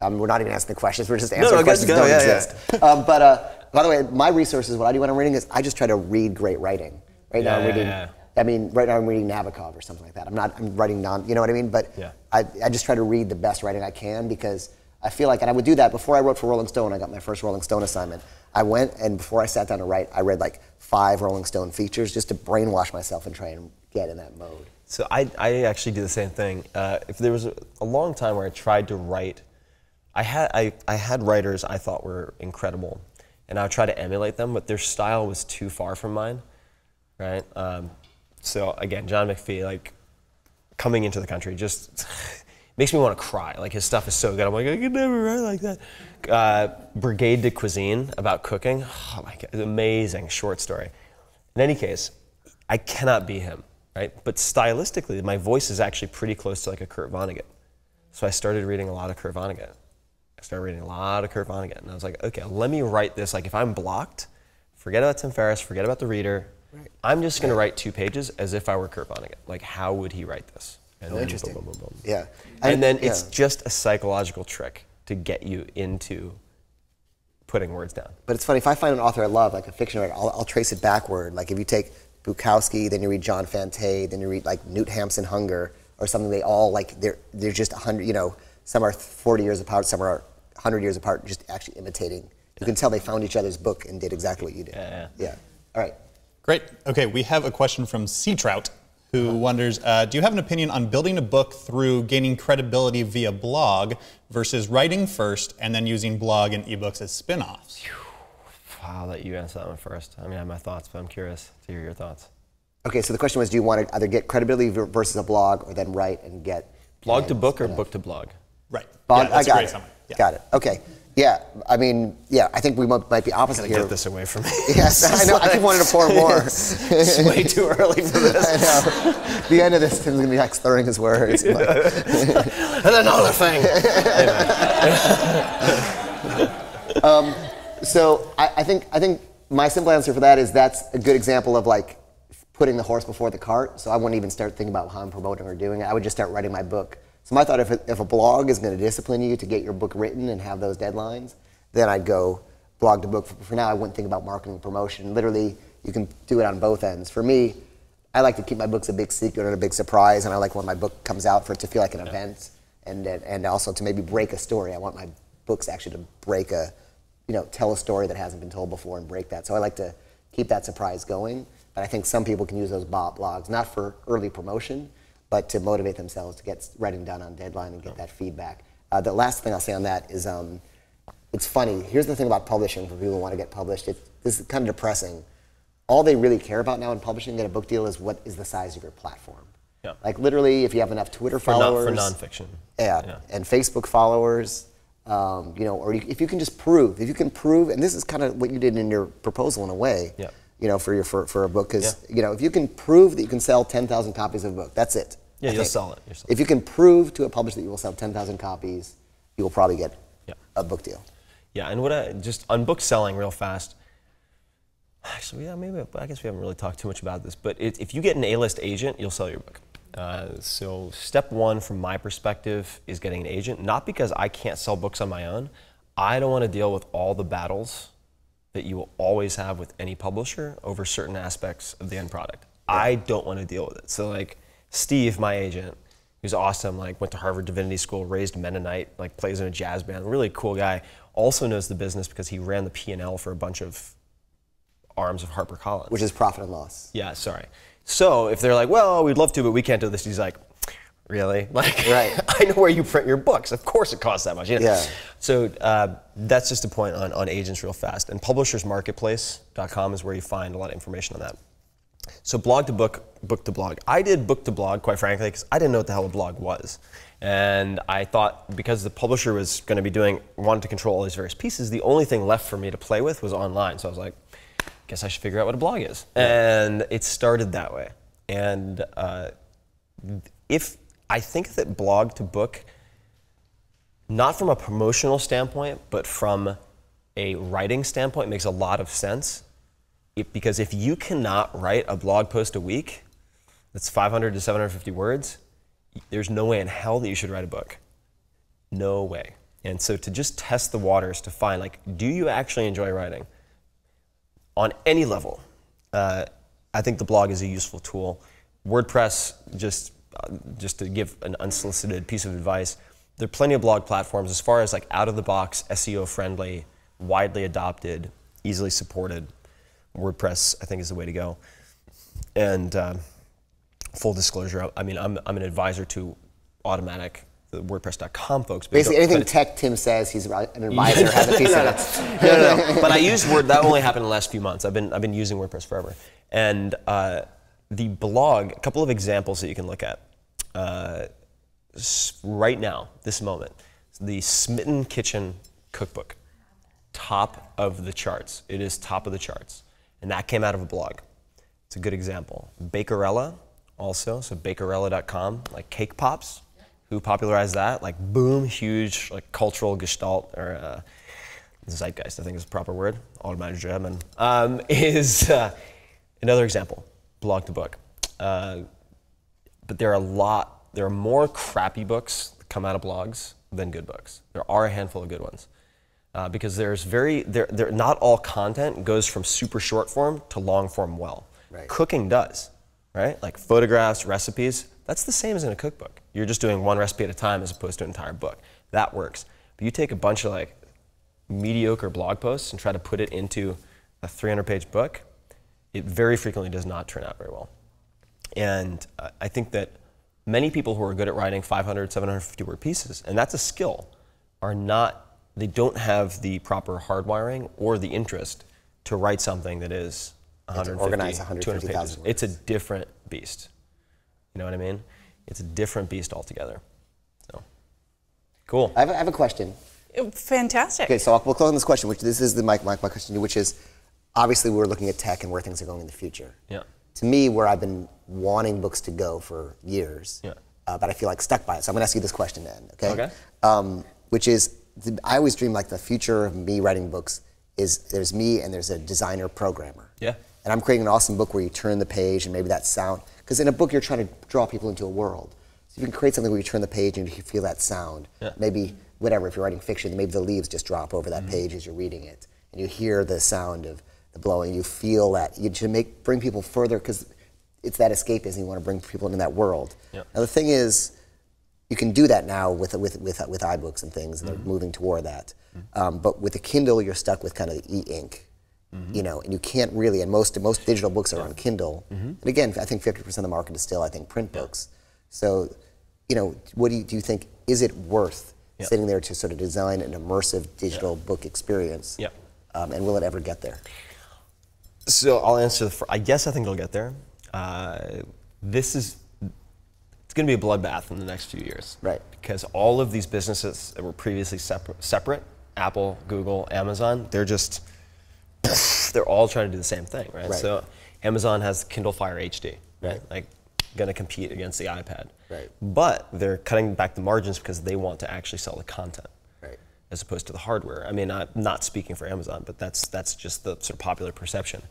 [SPEAKER 2] um, we're not even asking the questions. We're just answering
[SPEAKER 1] no,
[SPEAKER 2] questions
[SPEAKER 1] go,
[SPEAKER 2] that don't
[SPEAKER 1] yeah, yeah.
[SPEAKER 2] exist. um, but uh, by the way, my resources, what I do when I'm reading is I just try to read great writing. Right now, I'm
[SPEAKER 1] yeah,
[SPEAKER 2] reading.
[SPEAKER 1] yeah.
[SPEAKER 2] I mean, right now I'm reading Nabokov or something like that. I'm not. I'm writing non. You know what I mean? But
[SPEAKER 1] Yeah.
[SPEAKER 2] I, I just try to read the best writing I can because I feel like, and I would do that before I wrote for Rolling Stone. I got my first Rolling Stone assignment. I went and before I sat down to write, I read like five Rolling Stone features just to brainwash myself and try and get in that mode.
[SPEAKER 1] So I, I actually do the same thing. Uh, if there was a, a long time where I tried to write, I had I, I had writers I thought were incredible, and I would try to emulate them, but their style was too far from mine, right? Um, so again, John McPhee, like coming into the country just makes me want to cry. Like his stuff is so good. I'm like, I could never write like that. Uh, Brigade de Cuisine about cooking. Oh my god, amazing short story. In any case, I cannot be him, right? But stylistically, my voice is actually pretty close to like a Kurt Vonnegut. So I started reading a lot of Kurt Vonnegut. I started reading a lot of Kurt Vonnegut, and I was like, okay, let me write this. Like if I'm blocked, forget about Tim Ferriss, forget about the reader. I'm just going to write two pages as if I were Kurt Vonnegut. Like how would he write this? And
[SPEAKER 2] Oh, interesting.
[SPEAKER 1] Boom, boom, boom, boom.
[SPEAKER 2] Yeah.
[SPEAKER 1] And,
[SPEAKER 2] And-
[SPEAKER 1] then it's just a psychological trick to get you into putting words down.
[SPEAKER 2] But it's funny if I find an author I love, like a fiction writer, I'll, I'll trace it backward. Like if you take Bukowski, then you read John Fante, then you read like Knut Hamsun Hunger or something. They all like they're they're just a hundred. You know, some are 40 years apart, some are 100 years apart, just actually imitating. You can tell they found each other's book and did exactly what you did.
[SPEAKER 1] Yeah,
[SPEAKER 2] Yeah. All right.
[SPEAKER 4] Great. Okay, we have a question from Sea Trout, who wonders uh, Do you have an opinion on building a book through gaining credibility via blog versus writing first and then using blog and ebooks as spin offs?
[SPEAKER 1] I'll let you answer that one first. I mean, I have my thoughts, but I'm curious to hear your thoughts.
[SPEAKER 2] Okay. So the question was, do you want to either get credibility versus a blog, or then write and get
[SPEAKER 1] Blog to book or book to blog?
[SPEAKER 4] Right.
[SPEAKER 2] Blog-
[SPEAKER 4] yeah, that's
[SPEAKER 2] I got
[SPEAKER 4] a great
[SPEAKER 2] it.
[SPEAKER 4] summary. Yeah.
[SPEAKER 2] Got it. Okay. Yeah. I mean, yeah. I think we might, might be opposite here.
[SPEAKER 1] get this away from me.
[SPEAKER 2] Yes, I know. I keep wanting to pour more.
[SPEAKER 1] it's way too early for this.
[SPEAKER 2] I know. The end of this, Tim's gonna be like slurring his words.
[SPEAKER 1] and another thing.
[SPEAKER 2] Um, so I, I think I think my simple answer for that is that's a good example of like putting the horse before the cart. So I wouldn't even start thinking about how I'm promoting or doing it. I would just start writing my book. So my thought, if a, if a blog is going to discipline you to get your book written and have those deadlines, then I'd go blog to book. For, for now, I wouldn't think about marketing and promotion. Literally, you can do it on both ends. For me, I like to keep my books a big secret and a big surprise, and I like when my book comes out for it to feel like an event, and and also to maybe break a story. I want my books actually to break a, you know, tell a story that hasn't been told before and break that. So I like to keep that surprise going. But I think some people can use those blogs not for early promotion, but to motivate themselves to get writing done on deadline and get that feedback. Uh, the last thing I'll say on that is, um, it's funny. Here's the thing about publishing for people who want to get published. It, this is kind of depressing. All they really care about now in publishing, get a book deal, is what is the size of your platform.
[SPEAKER 1] Yeah.
[SPEAKER 2] Like literally, if you have enough Twitter
[SPEAKER 1] For, non,
[SPEAKER 2] followers,
[SPEAKER 1] for nonfiction.
[SPEAKER 2] yeah,
[SPEAKER 1] Yeah.
[SPEAKER 2] and Facebook followers, um, you know, or you, if you can just prove, if you can prove, and this is kind of what you did in your proposal in a way,
[SPEAKER 1] Yeah.
[SPEAKER 2] You know, for your for, for a book, because
[SPEAKER 1] Yeah.
[SPEAKER 2] you know, if you can prove that you can sell ten thousand copies of a book, that's it.
[SPEAKER 1] Yeah,
[SPEAKER 2] I
[SPEAKER 1] you'll sell it. You'll sell
[SPEAKER 2] If you can prove to a publisher that you will sell ten thousand copies, you will probably get
[SPEAKER 1] Yeah.
[SPEAKER 2] a book deal.
[SPEAKER 1] Yeah, and what I just on book selling real fast. Actually, yeah, maybe I guess we haven't really talked too much about this, but it, if you get an A-list agent, you'll sell your book. Uh, so step one, from my perspective, is getting an agent. Not because I can't sell books on my own. I don't want to deal with all the battles that you will always have with any publisher over certain aspects of the end product. I don't want to deal with it. So like Steve, my agent, who's awesome, like went to Harvard Divinity School, raised Mennonite, like plays in a jazz band, really cool guy. Also knows the business because he ran the P&L for a bunch of arms of HarperCollins.
[SPEAKER 2] which is profit and loss.
[SPEAKER 1] Yeah, sorry. So if they're like, well, we'd love to, but we can't do this, he's like, really? Like,
[SPEAKER 2] Right.
[SPEAKER 1] I know where you print your books. Of course it costs that much. you know?
[SPEAKER 2] Yeah.
[SPEAKER 1] So uh, that's just a point on, on agents real fast. And publishersmarketplace.com is where you find a lot of information on that. So blog to book, book to blog. I did book to blog, quite frankly, because I didn't know what the hell a blog was. And I thought because the publisher was going to be doing, wanted to control all these various pieces, the only thing left for me to play with was online. So I was like, guess I should figure out what a blog is. And it started that way. And uh, if I think that blog to book, not from a promotional standpoint, but from a writing standpoint, makes a lot of sense. It, because if you cannot write a blog post a week that's 500 to 750 words, there's no way in hell that you should write a book. No way. And so to just test the waters to find, like, do you actually enjoy writing? on any level, uh, I think the blog is a useful tool. WordPress, just just to give an unsolicited piece of advice, there are plenty of blog platforms as far as like out of the box, SEO friendly, widely adopted, easily supported. WordPress, I think, is the way to go. And uh, full disclosure, I mean, I'm, I'm an advisor to Automattic, the WordPress.com folks.
[SPEAKER 2] Basically, anything tech Tim says, he's an advisor, has a piece
[SPEAKER 1] no,
[SPEAKER 2] of
[SPEAKER 1] no, no, no. But I used Word. That only happened in the last few months. I've been I've been using WordPress forever. And uh, the blog, a couple of examples that you can look at. Uh, right now, this moment, the Smitten Kitchen cookbook, top of the charts. It is top of the charts, and that came out of a blog. It's a good example. Bakerella, also, so bakerella.com, like cake pops. Who popularized that? Like boom, huge, like cultural gestalt or uh, zeitgeist, I think is the proper word. Automatic German um, is uh, another example. Blog to book. Uh, but there are a lot, there are more crappy books that come out of blogs than good books. There are a handful of good ones. Uh, because there's very, there, there, not all content goes from super short form to long form well.
[SPEAKER 2] Right.
[SPEAKER 1] Cooking does, right? Like photographs, recipes, that's the same as in a cookbook. You're just doing one recipe at a time as opposed to an entire book. That works. But you take a bunch of like mediocre blog posts and try to put it into a 300 page book, it very frequently does not turn out very well. And I think that many people who are good at writing 500, 750 word pieces, and that's a skill, are not, they don't have the proper hardwiring or the interest to write something that is 150,
[SPEAKER 2] organize
[SPEAKER 1] 200
[SPEAKER 2] 150,000
[SPEAKER 1] pages. It's a different beast. You know what I mean? It's a different beast altogether. So, cool.
[SPEAKER 2] I have, a- I have a question.
[SPEAKER 3] Oh, fantastic.
[SPEAKER 2] Okay, so I'll, we'll close on this question, which this is the my, my, my question to you, which is obviously we're looking at tech and where things are going in the future.
[SPEAKER 1] Yeah.
[SPEAKER 2] To me, where I've been wanting books to go for years,
[SPEAKER 1] Yeah.
[SPEAKER 2] uh, but I feel like stuck by it. So I'm going to ask you this question then, okay?
[SPEAKER 1] Okay.
[SPEAKER 2] Um, which is, I always dream like the future of me writing books is there's me and there's a designer programmer.
[SPEAKER 1] Yeah.
[SPEAKER 2] And I'm creating an awesome book where you turn the page and maybe that sound, because in a book you're trying to draw people into a world. So you can create something where you turn the page and you feel that sound.
[SPEAKER 1] Yeah.
[SPEAKER 2] Maybe whatever, if you're writing fiction, maybe the leaves just drop over that page as you're reading it, and you hear the sound of the blowing. You feel that you to make bring people further because it's that escapism. You want to bring people into that world.
[SPEAKER 1] Yeah.
[SPEAKER 2] Now the thing is, you can do that now with with with, with iBooks and things, and they're
[SPEAKER 1] Mm-hmm.
[SPEAKER 2] moving toward that. Um, but with the Kindle, you're stuck with kind of the e-ink,
[SPEAKER 1] Mm-hmm.
[SPEAKER 2] you know, and you can't really. And most most digital books are on Kindle.
[SPEAKER 1] Mm-hmm.
[SPEAKER 2] And again, I think 50% of the market is still, I think, print books. So, you know, what do you, do you think? Is it worth
[SPEAKER 1] Yeah.
[SPEAKER 2] sitting there to sort of design an immersive digital book experience?
[SPEAKER 1] Yeah.
[SPEAKER 2] Um, and will it ever get there?
[SPEAKER 1] So I'll answer the. Fir- I guess I think it'll get there. Uh, this is. It's going to be a bloodbath in the next few years.
[SPEAKER 2] Right.
[SPEAKER 1] Because all of these businesses that were previously separate, separate, Apple, Google, Amazon, they're just. They're all trying to do the same thing, right?
[SPEAKER 2] Right.
[SPEAKER 1] So Amazon has Kindle Fire HD, right?
[SPEAKER 2] Right.
[SPEAKER 1] Like, going to compete against the iPad.
[SPEAKER 2] Right.
[SPEAKER 1] But they're cutting back the margins because they want to actually sell the content. As opposed to the hardware. I mean, I'm not speaking for Amazon, but that's that's just the sort of popular perception.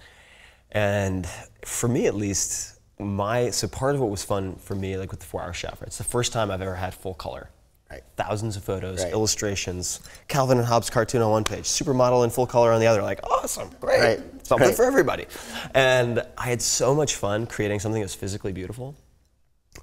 [SPEAKER 1] And for me, at least, my so part of what was fun for me, like with the Four Hour Chef, right? It's the first time I've ever had full color.
[SPEAKER 2] Right.
[SPEAKER 1] Thousands of photos,
[SPEAKER 2] Right.
[SPEAKER 1] illustrations, Calvin and Hobbes cartoon on one page, supermodel in full color on the other. Like, awesome, great,
[SPEAKER 2] Right.
[SPEAKER 1] something
[SPEAKER 2] Right.
[SPEAKER 1] for everybody. And I had so much fun creating something that's physically beautiful.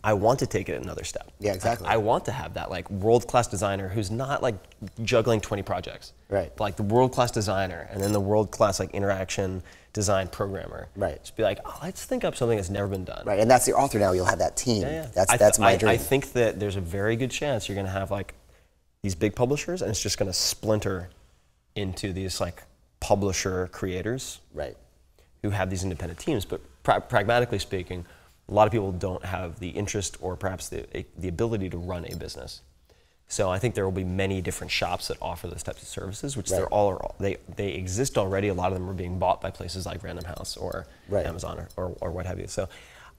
[SPEAKER 1] I want to take it another step.
[SPEAKER 2] Yeah, exactly.
[SPEAKER 1] I want to have that like world class designer who's not like juggling 20 projects.
[SPEAKER 2] Right.
[SPEAKER 1] But, like the world class designer and then the world class like interaction design programmer.
[SPEAKER 2] Right.
[SPEAKER 1] Just be like, oh, let's think up something that's never been done.
[SPEAKER 2] Right. And that's the author now. You'll have that team.
[SPEAKER 1] Yeah, yeah.
[SPEAKER 2] That's
[SPEAKER 1] th-
[SPEAKER 2] that's my
[SPEAKER 1] I,
[SPEAKER 2] dream.
[SPEAKER 1] I think that there's a very good chance you're going to have like these big publishers and it's just going to splinter into these like publisher creators
[SPEAKER 2] right.
[SPEAKER 1] who have these independent teams. But pra- pragmatically speaking, a lot of people don't have the interest or perhaps the, the ability to run a business. So I think there will be many different shops that offer those types of services, which they're
[SPEAKER 2] Right.
[SPEAKER 1] all they they exist already. A lot of them are being bought by places like Random House or
[SPEAKER 2] Right.
[SPEAKER 1] Amazon or, or, or what have you. So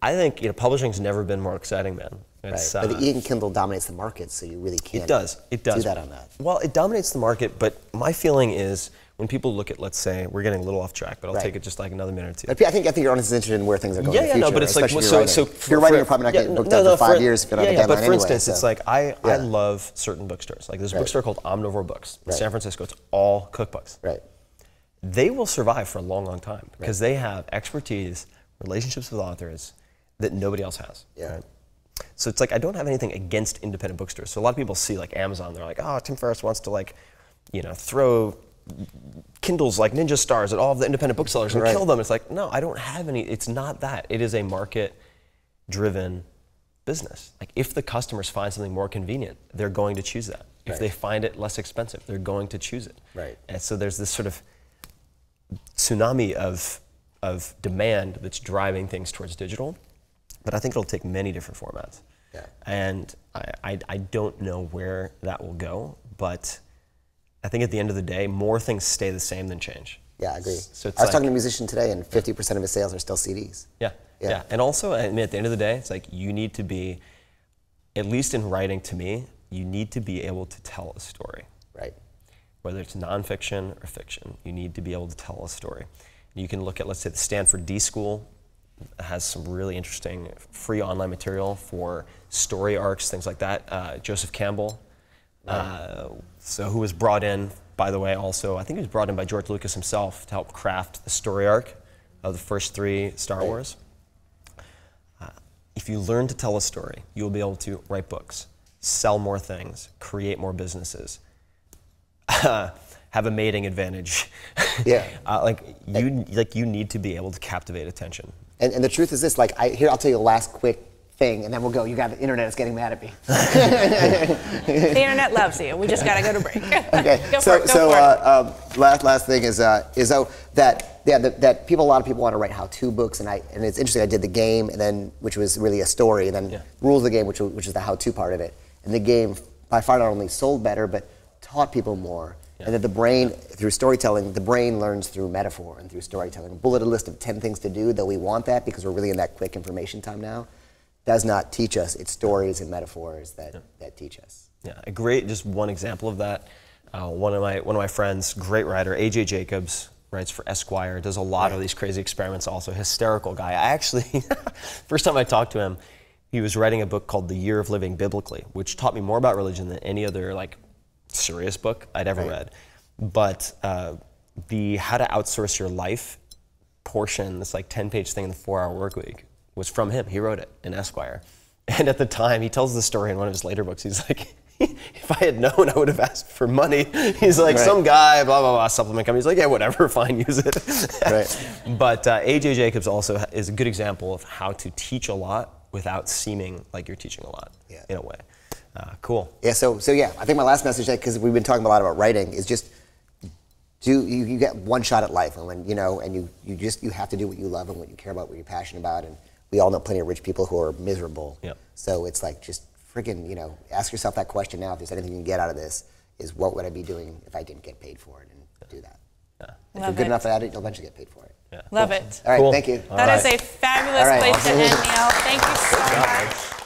[SPEAKER 1] I think you know publishing's never been more exciting, man. It's,
[SPEAKER 2] right. but
[SPEAKER 1] uh,
[SPEAKER 2] the e-ink Kindle dominates the market, so you really can't.
[SPEAKER 1] it does. It does.
[SPEAKER 2] Do that on that.
[SPEAKER 1] Well, it dominates the market, but my feeling is when people look at, let's say, we're getting a little off track, but I'll
[SPEAKER 2] Right.
[SPEAKER 1] take it just like another minute or two.
[SPEAKER 2] I think I think you're honestly interested in where things are going
[SPEAKER 1] Yeah,
[SPEAKER 2] in the future.
[SPEAKER 1] no, but it's like
[SPEAKER 2] especially
[SPEAKER 1] so.
[SPEAKER 2] if
[SPEAKER 1] so
[SPEAKER 2] you're writing. if you're writing, you're probably not getting booked out for five years if you don't
[SPEAKER 1] yeah, yeah, but for
[SPEAKER 2] anyway.
[SPEAKER 1] instance, it's like I, I love certain bookstores. Like there's a
[SPEAKER 2] Right.
[SPEAKER 1] bookstore called Omnivore Books in
[SPEAKER 2] Right.
[SPEAKER 1] San Francisco. It's all cookbooks.
[SPEAKER 2] right.
[SPEAKER 1] They will survive for a long, long time because they have expertise, relationships with authors that nobody else has.
[SPEAKER 2] Yeah.
[SPEAKER 1] So it's like I don't have anything against independent bookstores. So a lot of people see like Amazon, they're like, oh, Tim Ferriss wants to like, you know, throw Kindles like ninja stars at all of the independent booksellers and
[SPEAKER 2] Right.
[SPEAKER 1] kill them. It's like, no, I don't have any. It's not that. It is a market-driven business. Like if the customers find something more convenient, they're going to choose that. If
[SPEAKER 2] Right.
[SPEAKER 1] they find it less expensive, they're going to choose it.
[SPEAKER 2] Right.
[SPEAKER 1] And so there's this sort of tsunami of of demand that's driving things towards digital. But I think it'll take many different formats.
[SPEAKER 2] Yeah.
[SPEAKER 1] And I, I, I don't know where that will go, but I think at the end of the day, more things stay the same than change.
[SPEAKER 2] Yeah, I agree.
[SPEAKER 1] So it's
[SPEAKER 2] I was
[SPEAKER 1] like-
[SPEAKER 2] talking to a musician today, and 50% of his sales are still CDs.
[SPEAKER 1] Yeah,
[SPEAKER 2] Yeah.
[SPEAKER 1] yeah. And also, I mean, at the end of the day, it's like you need to be, at least in writing to me, you need to be able to tell a story.
[SPEAKER 2] Right.
[SPEAKER 1] Whether it's nonfiction or fiction, you need to be able to tell a story. You can look at, let's say, the Stanford D School has some really interesting free online material for story arcs, things like that. Uh, Joseph Campbell, uh, so who was brought in, by the way, also I think he was brought in by George Lucas himself to help craft the story arc of the first three Star Wars. Uh, if you learn to tell a story, you'll be able to write books, sell more things, create more businesses, have a mating advantage.
[SPEAKER 2] Yeah.
[SPEAKER 1] uh, like you, like you need to be able to captivate attention.
[SPEAKER 2] And, and the truth is this, like, I, here, I'll tell you the last quick thing, and then we'll go. You got the internet is getting mad at me.
[SPEAKER 3] The internet loves you. We just got to go to break.
[SPEAKER 2] Okay.
[SPEAKER 3] go
[SPEAKER 2] so,
[SPEAKER 3] for it. Go
[SPEAKER 2] so
[SPEAKER 3] for it.
[SPEAKER 2] uh, um, last last thing is uh, is oh that yeah that, that people a lot of people want to write how-to books, and I and it's interesting. I did the game, and then which was really a story, and then
[SPEAKER 1] Yeah.
[SPEAKER 2] rules of the game, which which is the how-to part of it. And the game by far not only sold better, but taught people more. And that the brain, through storytelling, the brain learns through metaphor and through storytelling. A bulleted list of 10 things to do, though we want that because we're really in that quick information time now, does not teach us. It's stories and metaphors that, that teach us.
[SPEAKER 1] Yeah, a great, just one example of that. Uh, one of my one of my friends, great writer, AJ Jacobs, writes for Esquire, does a lot of these crazy experiments. Also, hysterical guy. I actually, first time I talked to him, he was writing a book called The Year of Living Biblically, which taught me more about religion than any other like serious book I'd ever read. But uh, the How to Outsource Your Life portion, this like 10 page thing in the four hour work week, was from him. He wrote it in Esquire. And at the time, he tells the story in one of his later books. He's like, if I had known, I would have asked for money. He's like,
[SPEAKER 2] Right.
[SPEAKER 1] some guy, blah, blah, blah, supplement company. He's like, yeah, whatever, fine, use it.
[SPEAKER 2] Right.
[SPEAKER 1] But uh, AJ Jacobs also is a good example of how to teach a lot without seeming like you're teaching a lot
[SPEAKER 2] Yeah.
[SPEAKER 1] in a way. Uh, cool.
[SPEAKER 2] Yeah, so so yeah, I think my last message, because we've been talking a lot about writing, is just do you, you get one shot at life, and when you know, and you you just you have to do what you love and what you care about, what you're passionate about, and we all know plenty of rich people who are miserable.
[SPEAKER 1] Yep.
[SPEAKER 2] So it's like just friggin', you know, ask yourself that question now. If there's anything you can get out of this, is what would I be doing if I didn't get paid for it, and do that. If you're good
[SPEAKER 3] it.
[SPEAKER 2] enough at it, you'll eventually get paid for it.
[SPEAKER 3] Love it.
[SPEAKER 2] All right,
[SPEAKER 1] Cool.
[SPEAKER 2] thank you.
[SPEAKER 1] All
[SPEAKER 3] That is
[SPEAKER 1] right.
[SPEAKER 3] a fabulous
[SPEAKER 2] All right.
[SPEAKER 3] place to end, Neil. Thank you so much.